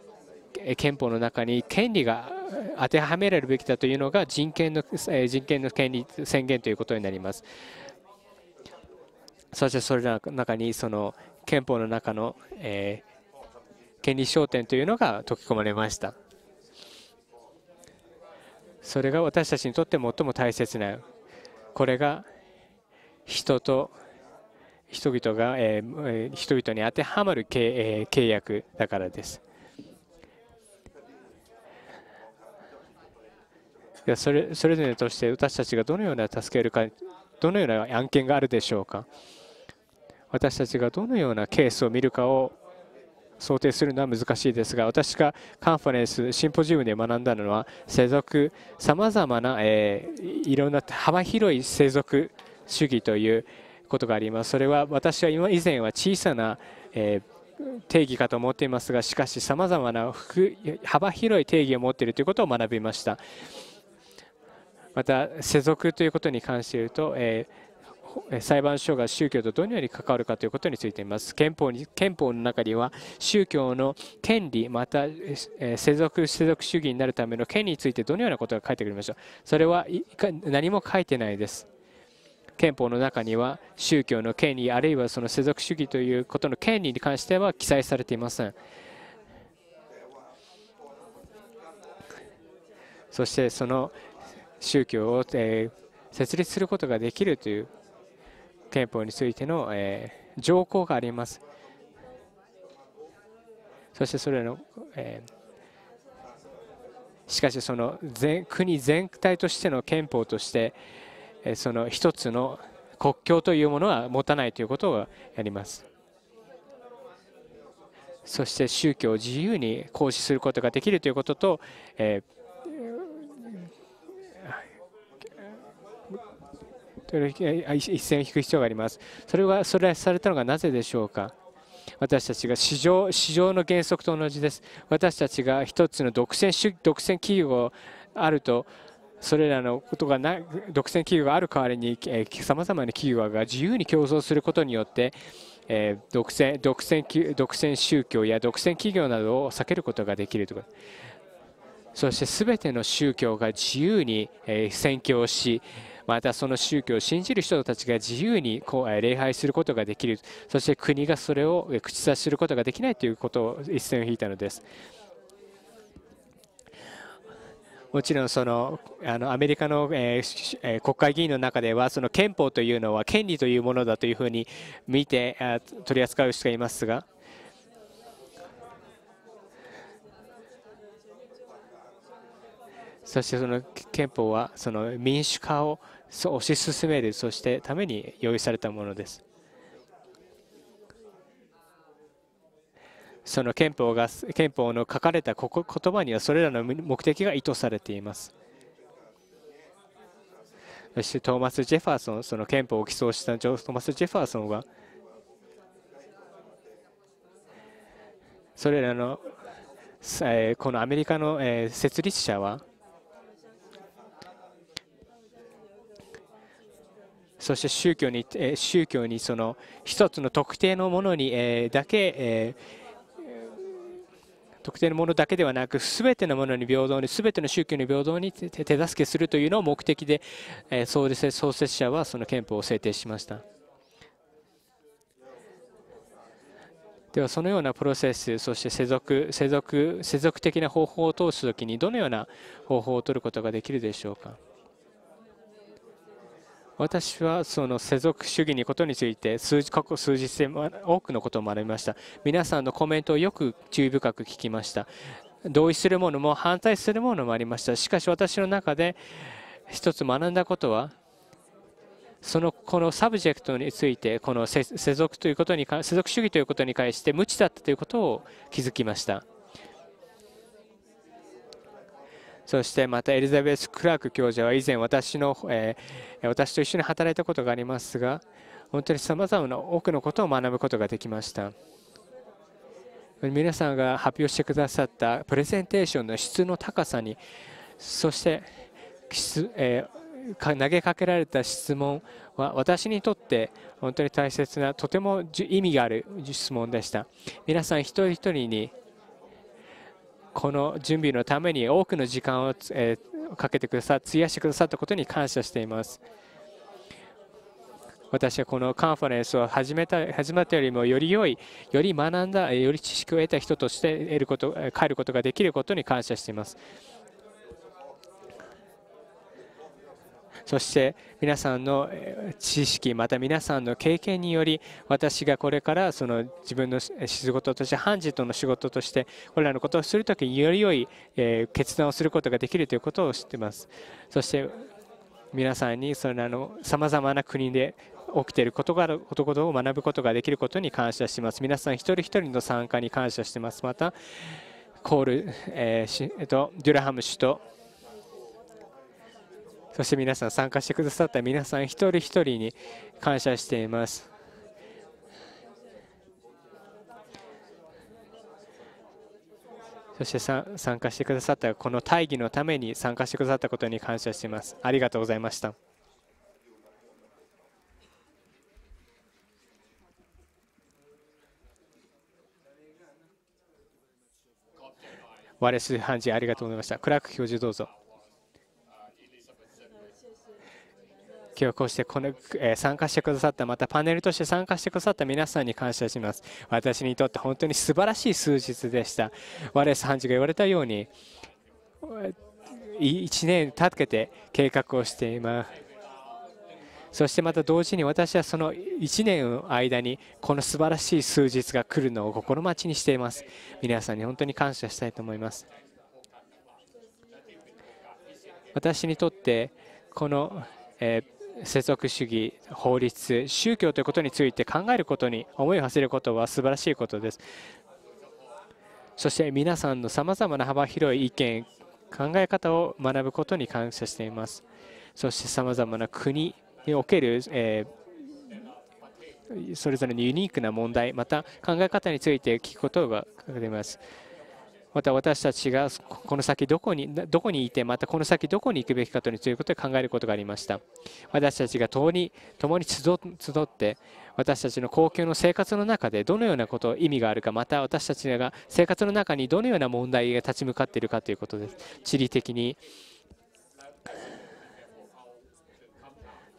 憲法の中に権利が当てはめられるべきだというのが人権の人権の権利宣言ということになります。そしてそれらの中にその憲法の中の、えー、権利焦点というのが解き込まれました。それが私たちにとって最も大切なこれが人と人々が、えー、人々に当てはまる契,、えー、契約だからです。それそれぞれとして私たちがどのような助けるかどのような案件があるでしょうか。私たちがどのようなケースを見るかを想定するのは難しいですが私がカンファレンスシンポジウムで学んだのは世俗さまざまな、えー、いろんな幅広い世俗主義ということがあります。それは私は今以前は小さな、えー、定義かと思っていますがしかしさまざまな幅広い定義を持っているということを学びました。また世俗ということに関して言うと、えー裁判所が宗教とどのように関わるかということについています。憲法に憲法の中には宗教の権利また世俗世俗主義になるための権利についてどのようなことが書いてくれました。それは何も書いてないです。憲法の中には宗教の権利あるいはその世俗主義ということの権利に関しては記載されていません。そしてその宗教を、え設立することができるという憲法についての、えー、条項があります。そしてそれの、えー、しかしその全国全体としての憲法として、え、その一つの国境というものは持たないということをやります。そして宗教を自由に行使することができるということと、えー一線を引く必要があります。それはそれはされたのがなぜでしょうか？私たちが市場市場の原則と同じです。私たちが一つの独占主独占企業があると、それらのことがな独占企業がある代わりにさまざまな企業が自由に競争することによって、えー、独占独占独占宗教や独占企業などを避けることができるとかそしてすべての宗教が自由に、えー、宣教しまたその宗教を信じる人たちが自由にこう礼拝することができるそして国がそれを口差しすることができないということを一線を引いたのです。もちろんそのあのアメリカの、えー、国会議員の中ではその憲法というのは権利というものだというふうに見て取り扱う人がいますがそしてその憲法はその民主化を推し進めるそしてために用意されたものです。その憲法が憲法の書かれた言葉にはそれらの目的が意図されています。そしてトーマス・ジェファーソンその憲法を起草したトーマス・ジェファーソンはそれらのこのアメリカの設立者はそして宗教に宗教にその一つの特定のものにだけ特定のものだけではなく全てのものに平等に全ての宗教に平等に手助けするというのを目的で創設者はその憲法を制定しました。ではそのようなプロセスそして世俗世俗世俗的な方法を通す時にどのような方法を取ることができるでしょうか。私はその世俗主義にことについて数過去数日で多くのことを学びました。皆さんのコメントをよく注意深く聞きました。同意するものも反対するものもありました。しかし私の中で一つ学んだことはそのこの subject についてこの世俗ということに世俗主義ということに関して無知だったということを気づきました。そしてまたエリザベス・クラーク教授は以前私の、えー、私と一緒に働いたことがありますが本当にさまざまな多くのことを学ぶことができました。皆さんが発表してくださったプレゼンテーションの質の高さにそして、えー、投げかけられた質問は私にとって本当に大切なとても意味がある質問でした。皆さん一人一人にこの準備のために多くの時間を、えかけてくださ費やしてくださったことに感謝しています。私はこのカンファレンスを始めた始まったよりもより良い、より学んだ、より知識を得た人として得ること帰ることができることに感謝しています。そして皆さんの知識また皆さんの経験により私がこれからその自分の仕事として判事との仕事としてこれらのことをするときにより良い決断をすることができるということを知っています。そして皆さんにそれらのさまざまな国で起きていることがあることを学ぶことができることに感謝します。皆さん一人一人の参加に感謝してます。またコール、えーえっと、デュラハム氏とそして皆さん参加してくださった皆さん一人一人に感謝しています。そして参加してくださったこの大義のために参加してくださったことに感謝しています。ありがとうございました。ワレス判事ありがとうございました。クラーク教授どうぞ。今日こうしてこの、えー、参加してくださったまたパネルとして参加してくださった皆さんに感謝します。私にとって本当に素晴らしい数日でした。ワレス判事が言われたように1年かけて計画をしています。そしてまた同時に私はその1年の間にこの素晴らしい数日が来るのを心待ちにしています。皆さんに本当に感謝したいと思います。私にとってこの、えー世俗主義、法律、宗教ということについて考えることに思いを馳せることは素晴らしいことです。そして皆さんのさまざまな幅広い意見、考え方を学ぶことに感謝しています。そしてさまざまな国における、えー、それぞれのユニークな問題、また考え方について聞くことが書れます。また私たちがこの先どこにどこにいてまたこの先どこに行くべきかということで考えることがありました私たちが共に共に集って私たちの公共の生活の中でどのようなこと意味があるかまた私たちが生活の中にどのような問題が立ち向かっているかということです地理的に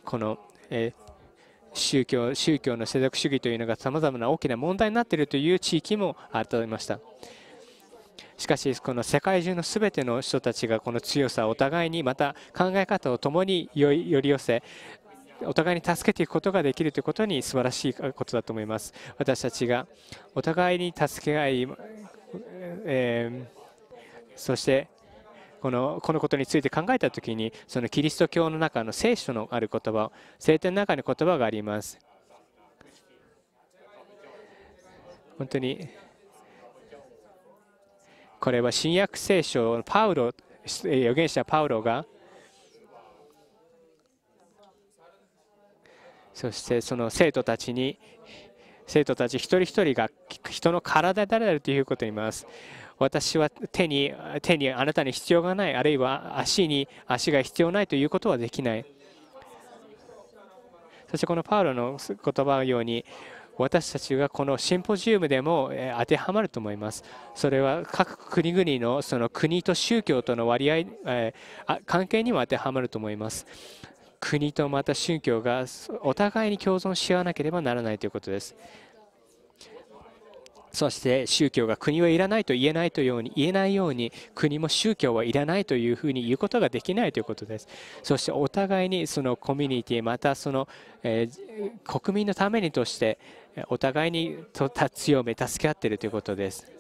この、え宗教宗教の世俗主義というのがさまざまな大きな問題になっているという地域もありました。しかしこの世界中のすべての人たちがこの強さをお互いにまた考え方を共により寄せお互いに助けていくことができるということに素晴らしいことだと思います。私たちがお互いに助け合い、えー、そしてこのこのことについて考えたときにそのキリスト教の中の聖書のある言葉聖典の中に言葉があります。本当にこれは新約聖書パウロ預言者パウロがそしてその生徒たちに生徒たち一人一人が人の体であるということを言います。私は手に手にあなたに必要がないあるいは足に足が必要ないということはできない。そしてこのパウロの言葉のように私たちがこのシンポジウムでも当てはまると思います。それは各国々のその国と宗教との割合、え関係にも当てはまると思います。国とまた宗教がお互いに共存し合わなければならないということです。そして宗教が国はいらないと言えないとように言えないように国も宗教はいらないというふうに言うことができないということです。そしてお互いにそのコミュニティまたその、えー、国民のためにとしてお互いに強め助け合っているということです。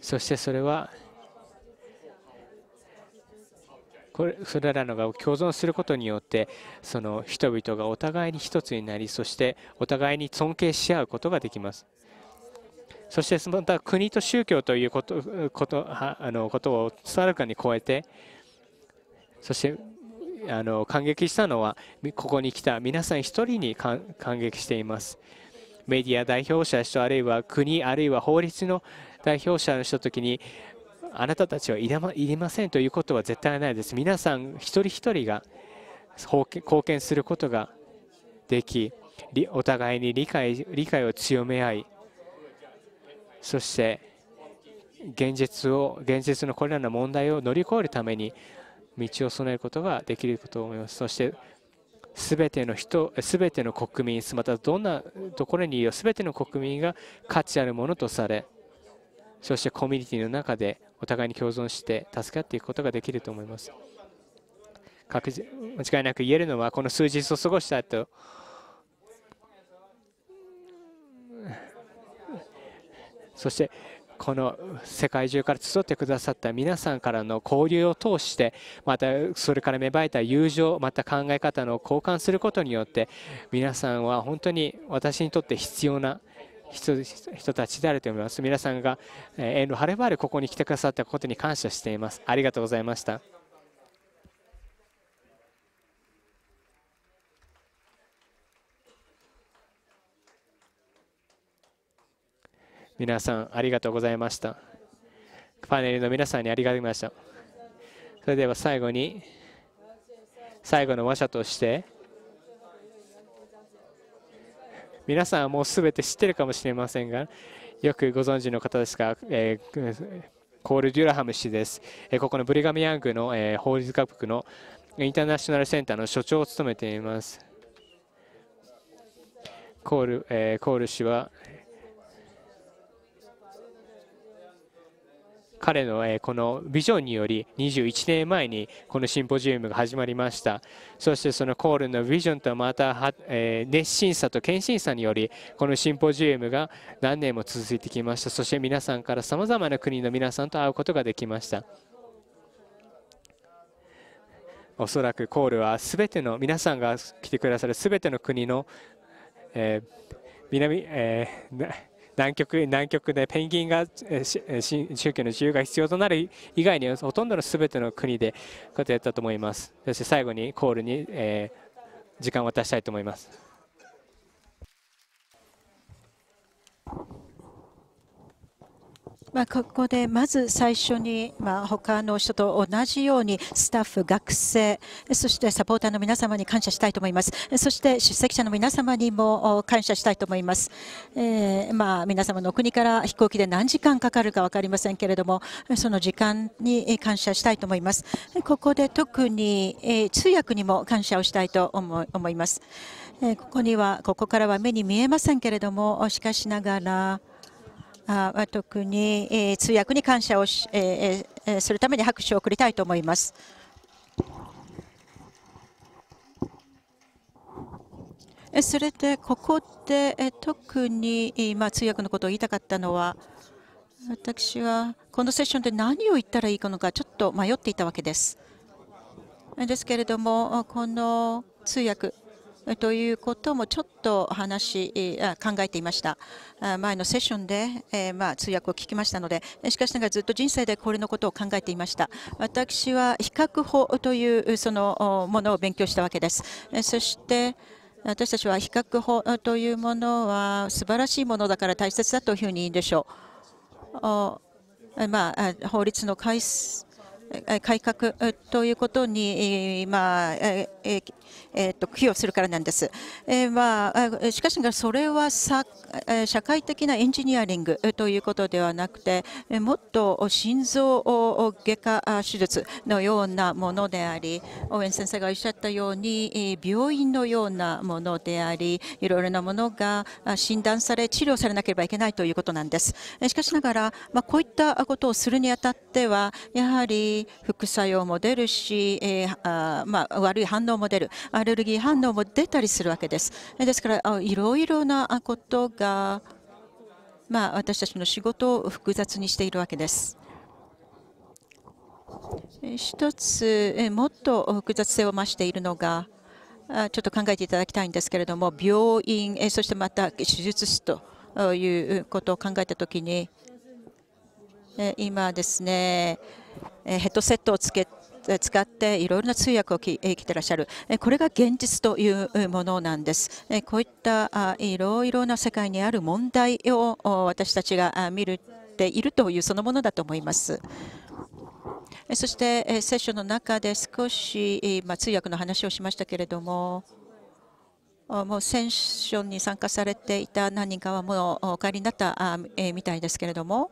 そしてそれはこれそれらのが共存することによってその人々がお互いに一つになりそしてお互いに尊敬し合うことができますそしてまた国と宗教ということことあのことをさらかに超えてそしてあの感激したのはここに来た皆さん一人に感激していますメディア代表者とあるいは国あるいは法律の代表者の人時にあなたたちはいりませんということは絶対ないです。皆さん一人一人が貢献することができ、お互いに理解理解を強め合い、そして現実を現実のこれらの問題を乗り越えるために道を備えることができることを思います。そしてすべての人、すべての国民、またどんなところにいるすべての国民が価値あるものとされ、そしてコミュニティの中でお互いに共存して助かっていくことができると思います。確実間違いなく言えるのはこの数日を過ごした後そしてこの世界中から集ってくださった皆さんからの交流を通してまたそれから芽生えた友情また考え方の交換することによって皆さんは本当に私にとって必要な人人たちであると思います。皆さんが遠路はるばるここに来てくださったことに感謝しています。ありがとうございました。皆さん、ありがとうございました。パネルの皆さんにありがとうございました。それでは最後に、最後の話者として、皆さんはもうすべて知ってるかもしれませんが、よくご存知の方ですが、えー、コール・デュラハム氏です。えここのブリガム・ヤングの、えー、法律学部のインターナショナルセンターの所長を務めています。コール,、えー、コール氏は、彼のこのビジョンにより21年前にこのシンポジウムが始まりました。そしてそのコールのビジョンとまた熱心さと献身さによりこのシンポジウムが何年も続いてきました。そして皆さんからさまざまな国の皆さんと会うことができました。おそらくコールはすべての皆さんが来てくださるすべての国の、えー、南、えー南極南極でペンギンが宗教の自由が必要となる以外にほとんどの全ての国でこうやってやったと思います。そして最後にコールに、えー、時間を渡したいと思います。まあ、ここでまず最初に、まあ、他の人と同じようにスタッフ、学生、そしてサポーターの皆様に感謝したいと思います。そして出席者の皆様にも感謝したいと思います。えー、まあ、皆様の国から飛行機で何時間かかるか分かりませんけれども、その時間に感謝したいと思います。ここで特に、えー、通訳にも感謝をしたいと思います。えここには、ここからは目に見えませんけれども、しかしながら、あ特に、え、通訳に感謝をし、えー、するために拍手を送りたいと思います。それでここで特に今通訳のことを言いたかったのは私はこのセッションで何を言ったらいいのかちょっと迷っていたわけです。ですけれどもこの通訳ということもちょっと話考えていました。前のセッションで、えまあ、通訳を聞きましたので、しかしながらずっと人生でこれのことを考えていました。私は比較法というそのものを勉強したわけです。そして私たちは比較法というものは素晴らしいものだから大切だというふうに言うんでしょう。まあ、法律の改正改革ということに、まあえーえー、と寄与するからなんです。えーまあ、しかしそれは社会的なエンジニアリングということではなくてもっと心臓外科手術のようなものでありオーエン先生がおっしゃったように病院のようなものでありいろいろなものが診断され治療されなければいけないということなんです。しかしながら、まあ、こういったことをするにあたってはやはり副作用も出るし、えーあまあ、悪い反応も出るアレルギー反応も出たりするわけです。ですからいろいろなことが、まあ、私たちの仕事を複雑にしているわけです。一つもっと複雑性を増しているのがちょっと考えていただきたいんですけれども病院そしてまた手術室ということを考えたときに今ですねヘッドセットをつけ使っていろいろな通訳を聞いてらっしゃる。これが現実というものなんです。こういったいろいろな世界にある問題を私たちが見るているというそのものだと思います。そしてセッションの中で少し、ま通訳の話をしましたけれどももうセッションに参加されていた何人かはもうお帰りになったみたいですけれども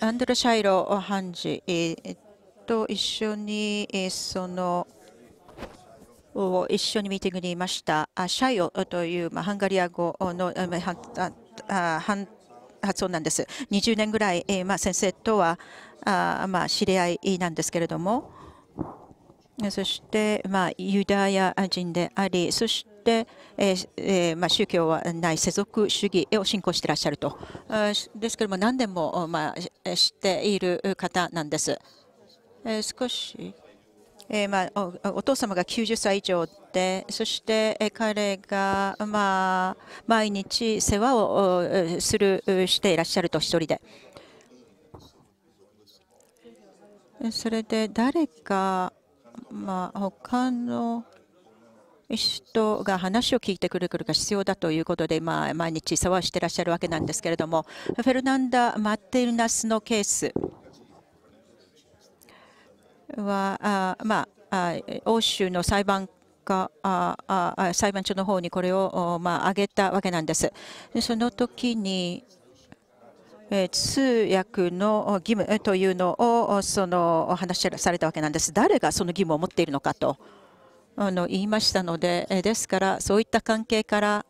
アンドレ・シャイロ判事と一緒にその一緒にミーティングにいました。シャイオというハンガリア語の発音なんです。20年ぐらいまあ先生とはまあ知り合いなんですけれども。そしてまあユダヤ人でありそしてで、えーまあ、宗教はない世俗主義を信仰していらっしゃると。ですけれども、何年も、まあ、知っている方なんです。えー、少し、えーまあお、お父様が90歳以上で、そして、え彼が、まあ、毎日世話をするしていらっしゃると、一人で。それで誰か、まあ、他の人が話を聞いてくることが必要だということで、まあ、毎日世話していらっしゃるわけなんですけれども、フェルナンダ・マテルナスのケースは、あまあ、欧州の裁判家あ裁判所の方にこれを、まあ、挙げたわけなんです。でその時に通訳の義務というのをその話されたわけなんです。誰がその義務を持っているのかと。あの言いましたので、ですからそういった関係から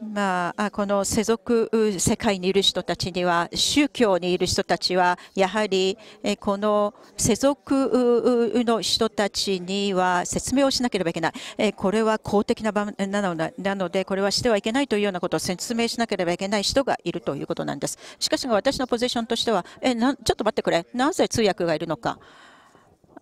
まあ、この世俗世界にいる人たちには宗教にいる人たちはやはりこの世俗の人たちには説明をしなければいけない。これは公的な場なのでこれはしてはいけないというようなことを説明しなければいけない人がいるということなんです。しかし私のポジションとしてはえなちょっと待ってくれ。なぜ通訳がいるのか。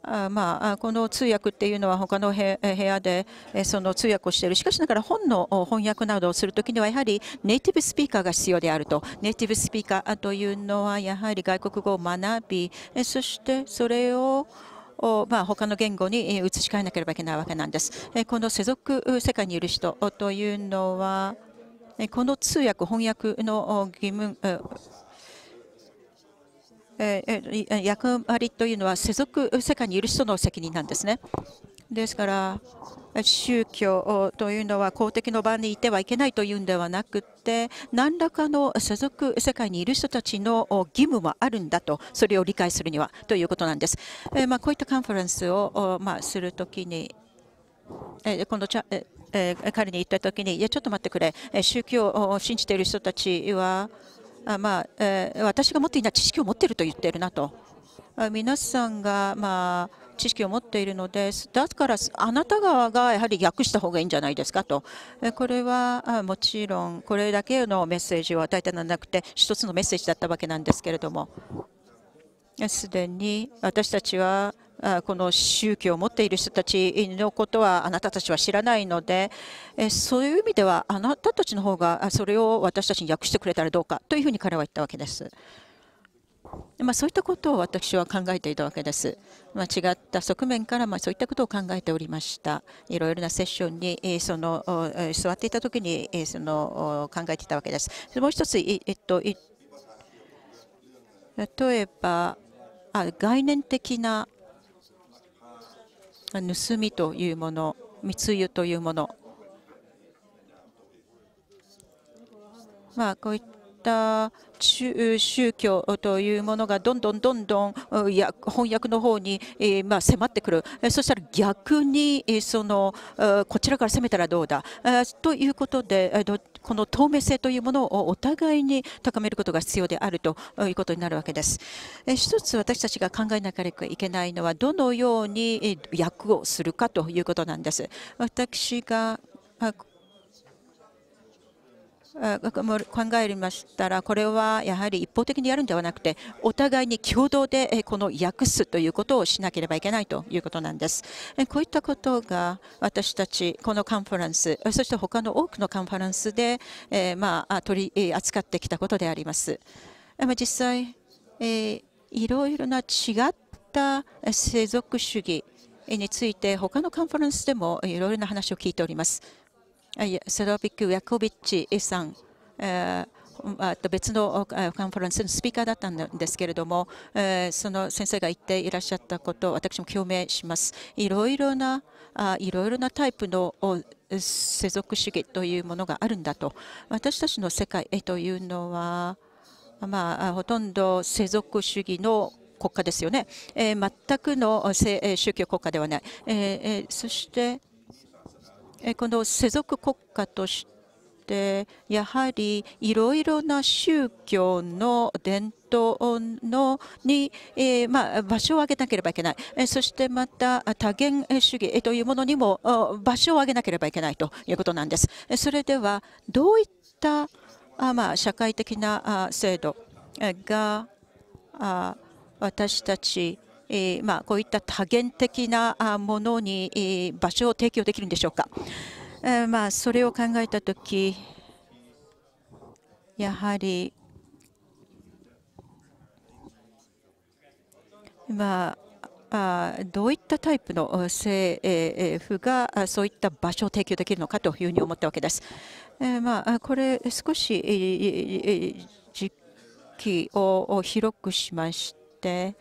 あまあ、この通訳っていうのは他の部屋でその通訳をしているしかしながら本の翻訳などをするときにはやはりネイティブスピーカーが必要であるとネイティブスピーカーというのはやはり外国語を学びそしてそれをまあ、他の言語に移し替えなければいけないわけなんです。この世俗世界にいる人というのはこの通訳翻訳の義務役割というのは世俗世界にいる人の責任なんですね。ですから宗教というのは公的の場にいてはいけないというんではなくて何らかの世俗世界にいる人たちの義務もあるんだとそれを理解するにはということなんです。えま、こういったカンファレンスを、ま、するときにこの彼に言ったときにいやちょっと待ってくれ宗教を信じている人たちはあまあえー、私が持っていない知識を持っていると言っているなと。皆さんが、まあ、知識を持っているのでだからあなた側がやはり訳した方がいいんじゃないですかとこれはもちろんこれだけのメッセージを与えたのではなくて一つのメッセージだったわけなんですけれどもすでに私たちはこの宗教を持っている人たちのことはあなたたちは知らないのでそういう意味ではあなたたちの方がそれを私たちに訳してくれたらどうかというふうに彼は言ったわけです。まあ、そういったことを私は考えていたわけです。まあ、違った側面からまあそういったことを考えておりました。いろいろなセッションにその座っていたときにその考えていたわけです。もう一つ、えっと、例えば概念的な盗みというもの、密輸というもの、まあ、こういった宗教というものがどんどんどんどん翻訳の方にま迫ってくる、そしたら逆にそのこちらから攻めたらどうだということで、この透明性というものをお互いに高めることが必要であるということになるわけです。一つ私たちが考えなければいけないのは、どのように訳をするかということなんです。私が考えましたら、これはやはり一方的にやるんではなくて、お互いに共同でこの訳すということをしなければいけないということなんです。こういったことが私たち、このカンファレンス、そして他の多くのカンファレンスで、えまあ、取り扱ってきたことであります。実際、いろいろな違った世俗主義について、他のカンファレンスでもいろいろな話を聞いております。セロビック・ヤコビッチさん、別のカンファレンスのスピーカーだったんですけれども、その先生が言っていらっしゃったことを私も共鳴します。いろいろな、いろいろなタイプの世俗主義というものがあるんだと。私たちの世界というのは、まあ、ほとんど世俗主義の国家ですよね。全くの宗教国家ではない。そして、この世俗国家としてやはりいろいろな宗教の伝統のに、えま、場所を挙げなければいけない、そしてまた多元主義というものにも場所を挙げなければいけないということなんです。それではどういったあ、まあ、社会的な制度があ私たちえー、まあ、こういった多元的なものに、場所を提供できるんでしょうか。えー、まあ、それを考えたとき、やはり、まあ、どういったタイプの政府がそういった場所を提供できるのかというふうに思ったわけです。えまあ、これ少し時期を広くしまして、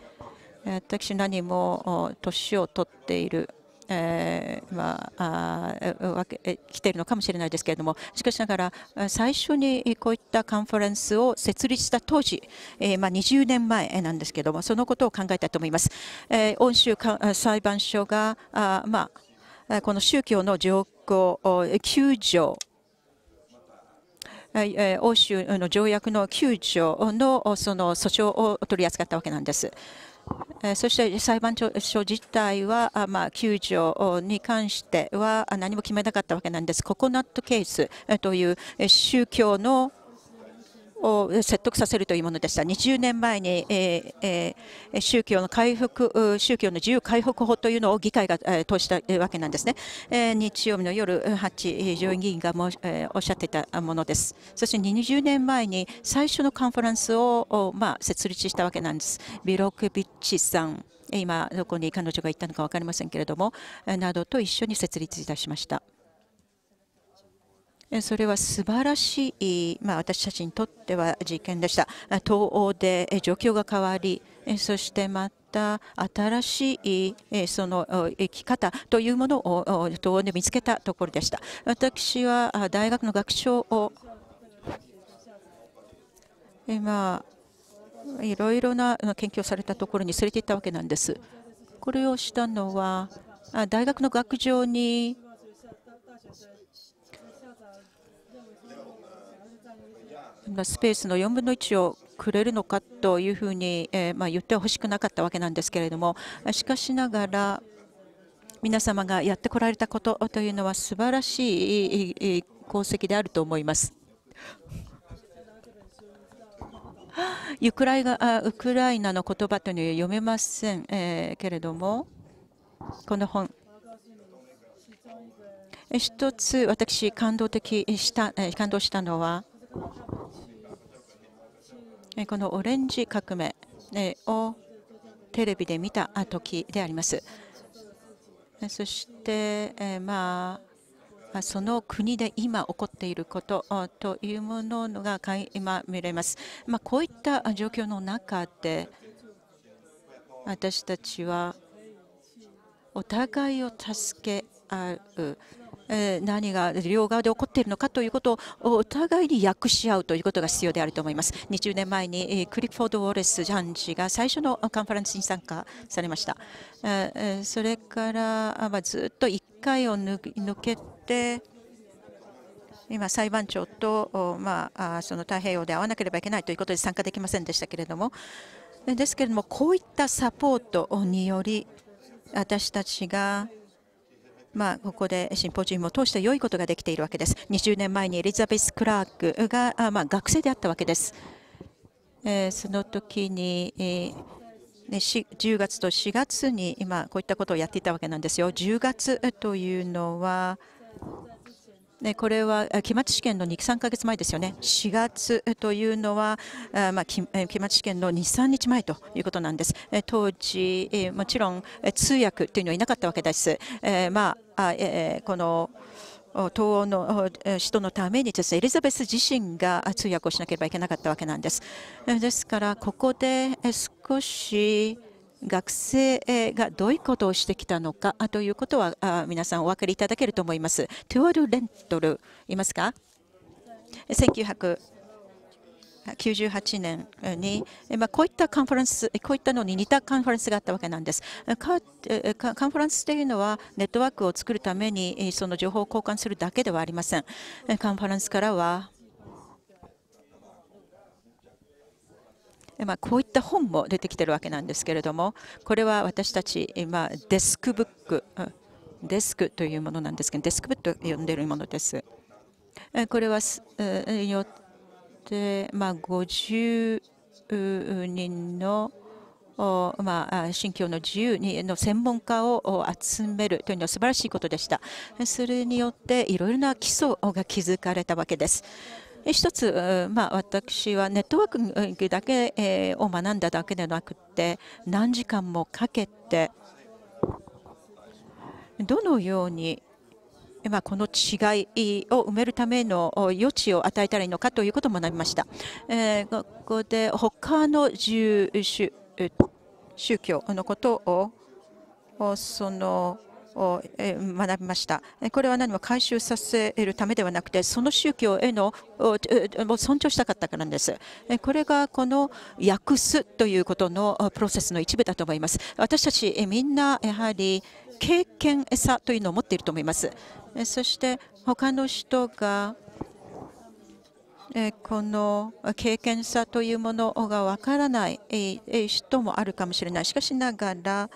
私何も年を取っているえー、まあ、あ来ているのかもしれないですけれどもしかしながら最初にこういったカンファレンスを設立した当時、えー、まあ、20年前なんですけれどもそのことを考えたいと思います。えー、欧州裁判所があ、まあ、この宗教の条項9条欧州の条約の9条のその訴訟を取り扱ったわけなんです。そして裁判所自体は、まあ、救助に関しては何も決めなかったわけなんです。ココナットケースという宗教のを説得させるというものでした。20年前に、ええ、宗教の回復、宗教の自由回復法というのを議会が、え、通したわけなんですね。え、日曜日の夜、8上院議員がも、え、おっしゃっていたものです。そして20年前に最初のカンファレンスを、まあ、設立したわけなんです。ビロクビッチさん、今どこに彼女が行ったのか分かりませんけれども、などと一緒に設立いたしました。それは素晴らしい、まあ、私たちにとっては実験でした。東欧で状況が変わり、そしてまた新しいその生き方というものを東欧で見つけたところでした。私は大学の学長を今いろいろな研究をされたところに連れて行ったわけなんです。これをしたのは大学の学場にスペースの4分の1をくれるのかというふうに、えま、言ってほしくなかったわけなんですけれどもしかしながら皆様がやってこられたことというのは素晴らしい功績であると思います。ウクライナウクライナの言葉というのは読めません、え、けれどもこの本一つ私感動的した感動したのはこのオレンジ革命をテレビで見た時であります。そして、まあ、その国で今起こっていることというものが今見れます。まあ、こういった状況の中で私たちはお互いを助け合う何が両側で起こっているのかということをお互いに訳し合うということが必要であると思います。20年前にクリッフォード・ウォレス・ジャン氏が最初のカンファレンスに参加されました。それからずっと1回を抜けて今、裁判長と、まあ、その太平洋で会わなければいけないということで参加できませんでしたけれどもですけれどもこういったサポートにより私たちがまあ、ここでシンポジウムを通して良いことができているわけです。20年前にエリザベス・クラークが、あまあ、学生であったわけです。えー、その時に、えーね、10月と4月に今こういったことをやっていたわけなんですよ。10月というのはこれは期末試験の2、3か月前ですよね。4月というのは、まあ、期末試験の2、3日前ということなんです。当時、もちろん通訳というのはいなかったわけです。まあ、この東欧の人のためにですねエリザベス自身が通訳をしなければいけなかったわけなんです。ですから、ここで少し学生がどういうことをしてきたのかということは皆さんお分かりいただけると思います。トゥアル・レントル、いますか ?1998 年に、まあ、こういったカンファレンス、こういったのに似たカンファレンスがあったわけなんです。カンファレンスというのはネットワークを作るためにその情報を交換するだけではありません。カンファレンスからはまあ、こういった本も出てきているわけなんですけれどもこれは私たち、まあ、デスクブックデスクというものなんですけどデスクブックと呼んでいるものです。これはよって、まあ、50人のまあ、信教の自由の専門家を集めるというのは素晴らしいことでした。それによっていろいろな基礎が築かれたわけです。一つ、まあ、私はネットワークだけを学んだだけでなくて何時間もかけてどのようにまあ、この違いを埋めるための余地を与えたらいいのかということを学びました。え、ここで他の自由宗教のことをそのを学びました。これは何も回収させるためではなくて、その宗教への尊重したかったからなんです。これがこの訳すということのプロセスの一部だと思います。私たちみんなやはり経験さというのを持っていると思います。そして他の人がこの経験さというものがわからない人もあるかもしれない。しかしながら、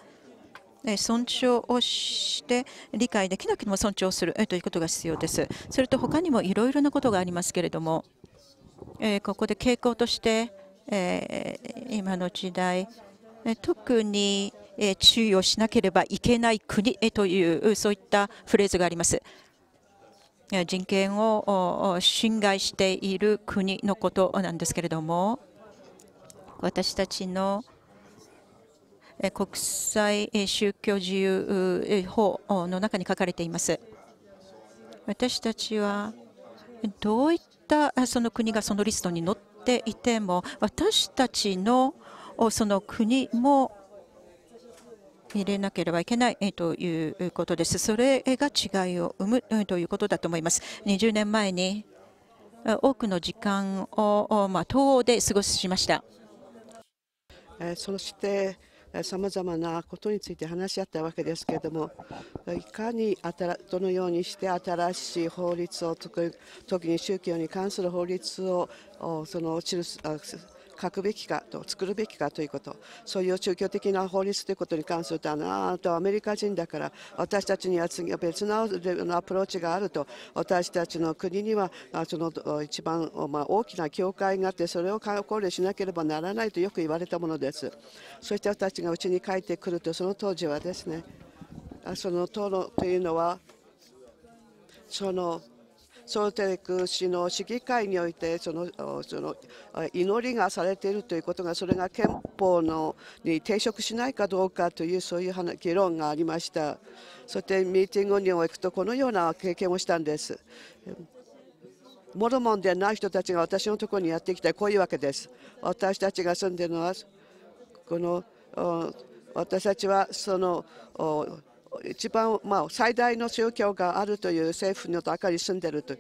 尊重をして理解できなくても尊重するということが必要です。それと他にもいろいろなことがありますけれども、ここで傾向として、今の時代、特に注意をしなければいけない国というそういったフレーズがあります。人権を侵害している国のことなんですけれども、私たちの国際宗教自由法の中に書かれています。私たちはどういったその国がそのリストに載っていても私たちのその国も入れなければいけないということです。それが違いを生むということだと思います。20年前に多くの時間を、まあ、東欧で過ごしました。そしてさまざまなことについて話し合ったわけですけれどもいかにどのようにして新しい法律を作る時に宗教に関する法律をその記す書くべきかと作るべきかということ。そういう宗教的な法律ということに関するとあなたはアメリカ人だから私たちには次は別のアプローチがあると。私たちの国にはその一番ま大きな教会があってそれを考慮しなければならないとよく言われたものです。そして私たちがうちに帰ってくるとその当時はですねその党のというのはそのソルテレク市の市議会においてそのその祈りがされているということがそれが憲法のに抵触しないかどうかというそういう議論がありました。そしてミーティングに行くとこのような経験をしたんです。モルモンでない人たちが私のところにやってきてこういうわけです。私たちが住んでいるのはこの私たちはその一番、まあ、最大の宗教があるという政府の中に住んでいるという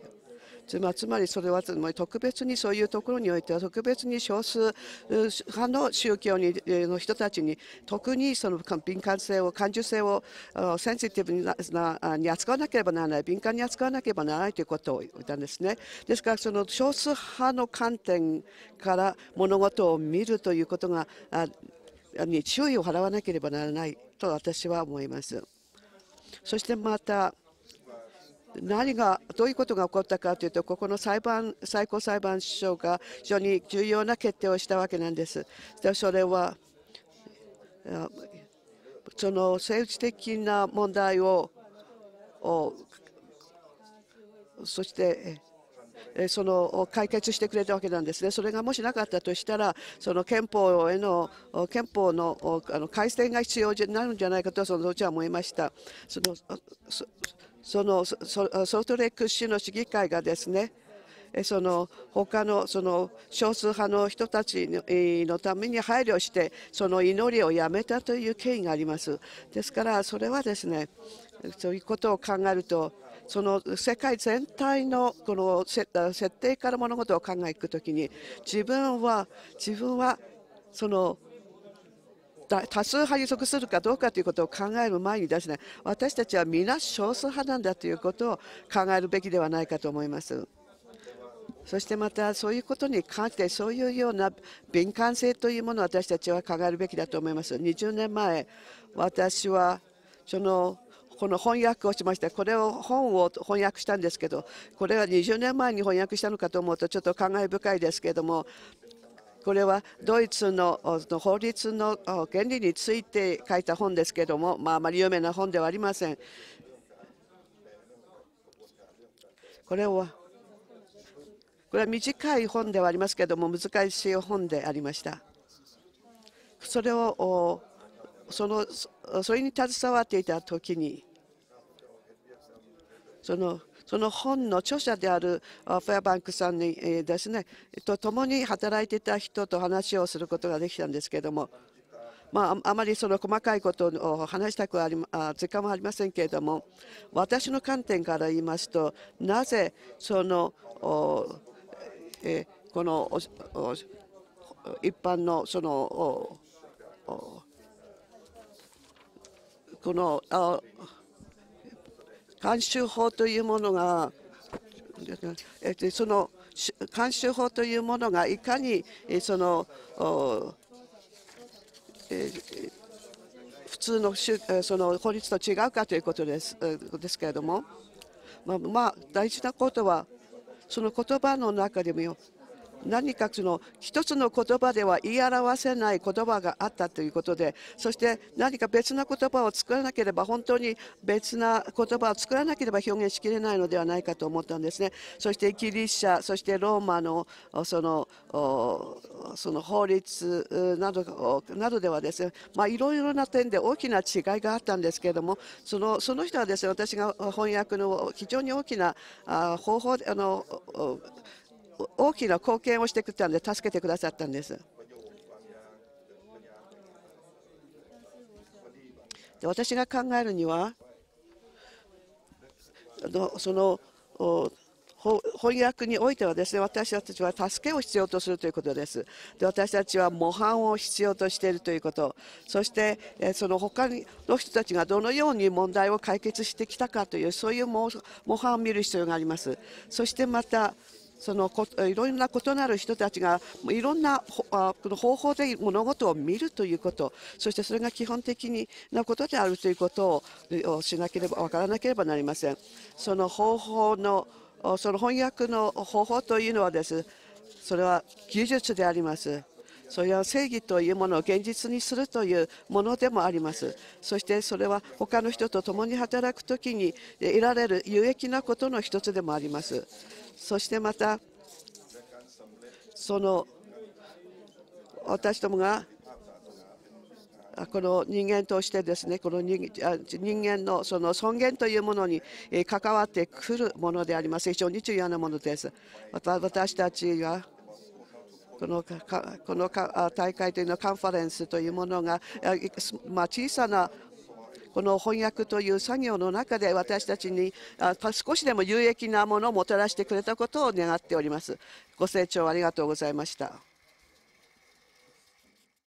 つまりそれは特別にそういうところにおいては特別に少数派の宗教の人たちに特にその敏感性を感受性をセンシティブにに扱わなければならない敏感に扱わなければならないということを言ったんですねですからその少数派の観点から物事を見るということがに注意を払わなければならないと私は思います。そしてまた何がどういうことが起こったかというとここの裁判最高裁判所が非常に重要な決定をしたわけなんです。でそれはその政治的な問題をそしてその解決してくれたわけなんですね。それがもしなかったとしたら、その憲法への憲法のあの改正が必要になるんじゃないかとその時は思いました。そのそのソルトレック市の市議会がですね、その他のその少数派の人たちのために配慮してその祈りをやめたという経緯があります。ですからそれはですねそういうことを考えるとその世界全体のこの設定から物事を考えていくときに自分は自分はその多数派に属するかどうかということを考える前にですね私たちは皆少数派なんだということを考えるべきではないかと思います。そしてまたそういうことに関してそういうような敏感性というものを私たちは考えるべきだと思います。20年前私はそのこの翻訳をしましたこれを本を翻訳したんですけどこれは20年前に翻訳したのかと思うとちょっと感慨深いですけれどもこれはドイツの法律の原理について書いた本ですけれども、まあ、あまり有名な本ではありません。これはこれは短い本ではありますけれども難しい本でありました。それをそのそれに携わっていた時にそのその本の著者であるフェアバンクさんにですねと共に働いていた人と話をすることができたんですけれども、まあ、あまりその細かいことを話したくありあ時間はありませんけれども私の観点から言いますとなぜそのえこの一般のそのこの監修法というものがその監修法というものがいかにその普通のその法律と違うかということですですけれども、まあ、まあ、大事なことはその言葉の中でも何かその一つの言葉では言い表せない言葉があったということでそして何か別な言葉を作らなければ本当に別な言葉を作らなければ表現しきれないのではないかと思ったんですね。そしてギリシャそしてローマのそのその法律などなどではですねまあいろいろな点で大きな違いがあったんですけれどもそのその人はですね私が翻訳の非常に大きな方法あの大きな貢献をしてくれたので助けてくださったんです。で私が考えるにはその翻訳においてはですね私たちは助けを必要とするということです。で私たちは模範を必要としているということそしてその他の人たちがどのように問題を解決してきたかというそういう模範を見る必要があります。そしてまたそのこいろんな異なる人たちがいろんなこの方法で物事を見るということそしてそれが基本的なことであるということをしなければ分からなければなりません。その方法のその翻訳の方法というのはですそれは技術であります。それは正義というものを現実にするというものでもあります。そしてそれは他の人と共に働くときに得られる有益なことの一つでもあります。そしてまたその私どもがこの人間としてですねこの人間のその尊厳というものに関わってくるものであります非常に重要なものですまた私たちがこのこの大会というのはカンファレンスというものが、まあ、小さなこの翻訳という作業の中で私たちに少しでも有益なものをもたらしてくれたことを願っております。ご清聴ありがとうございました。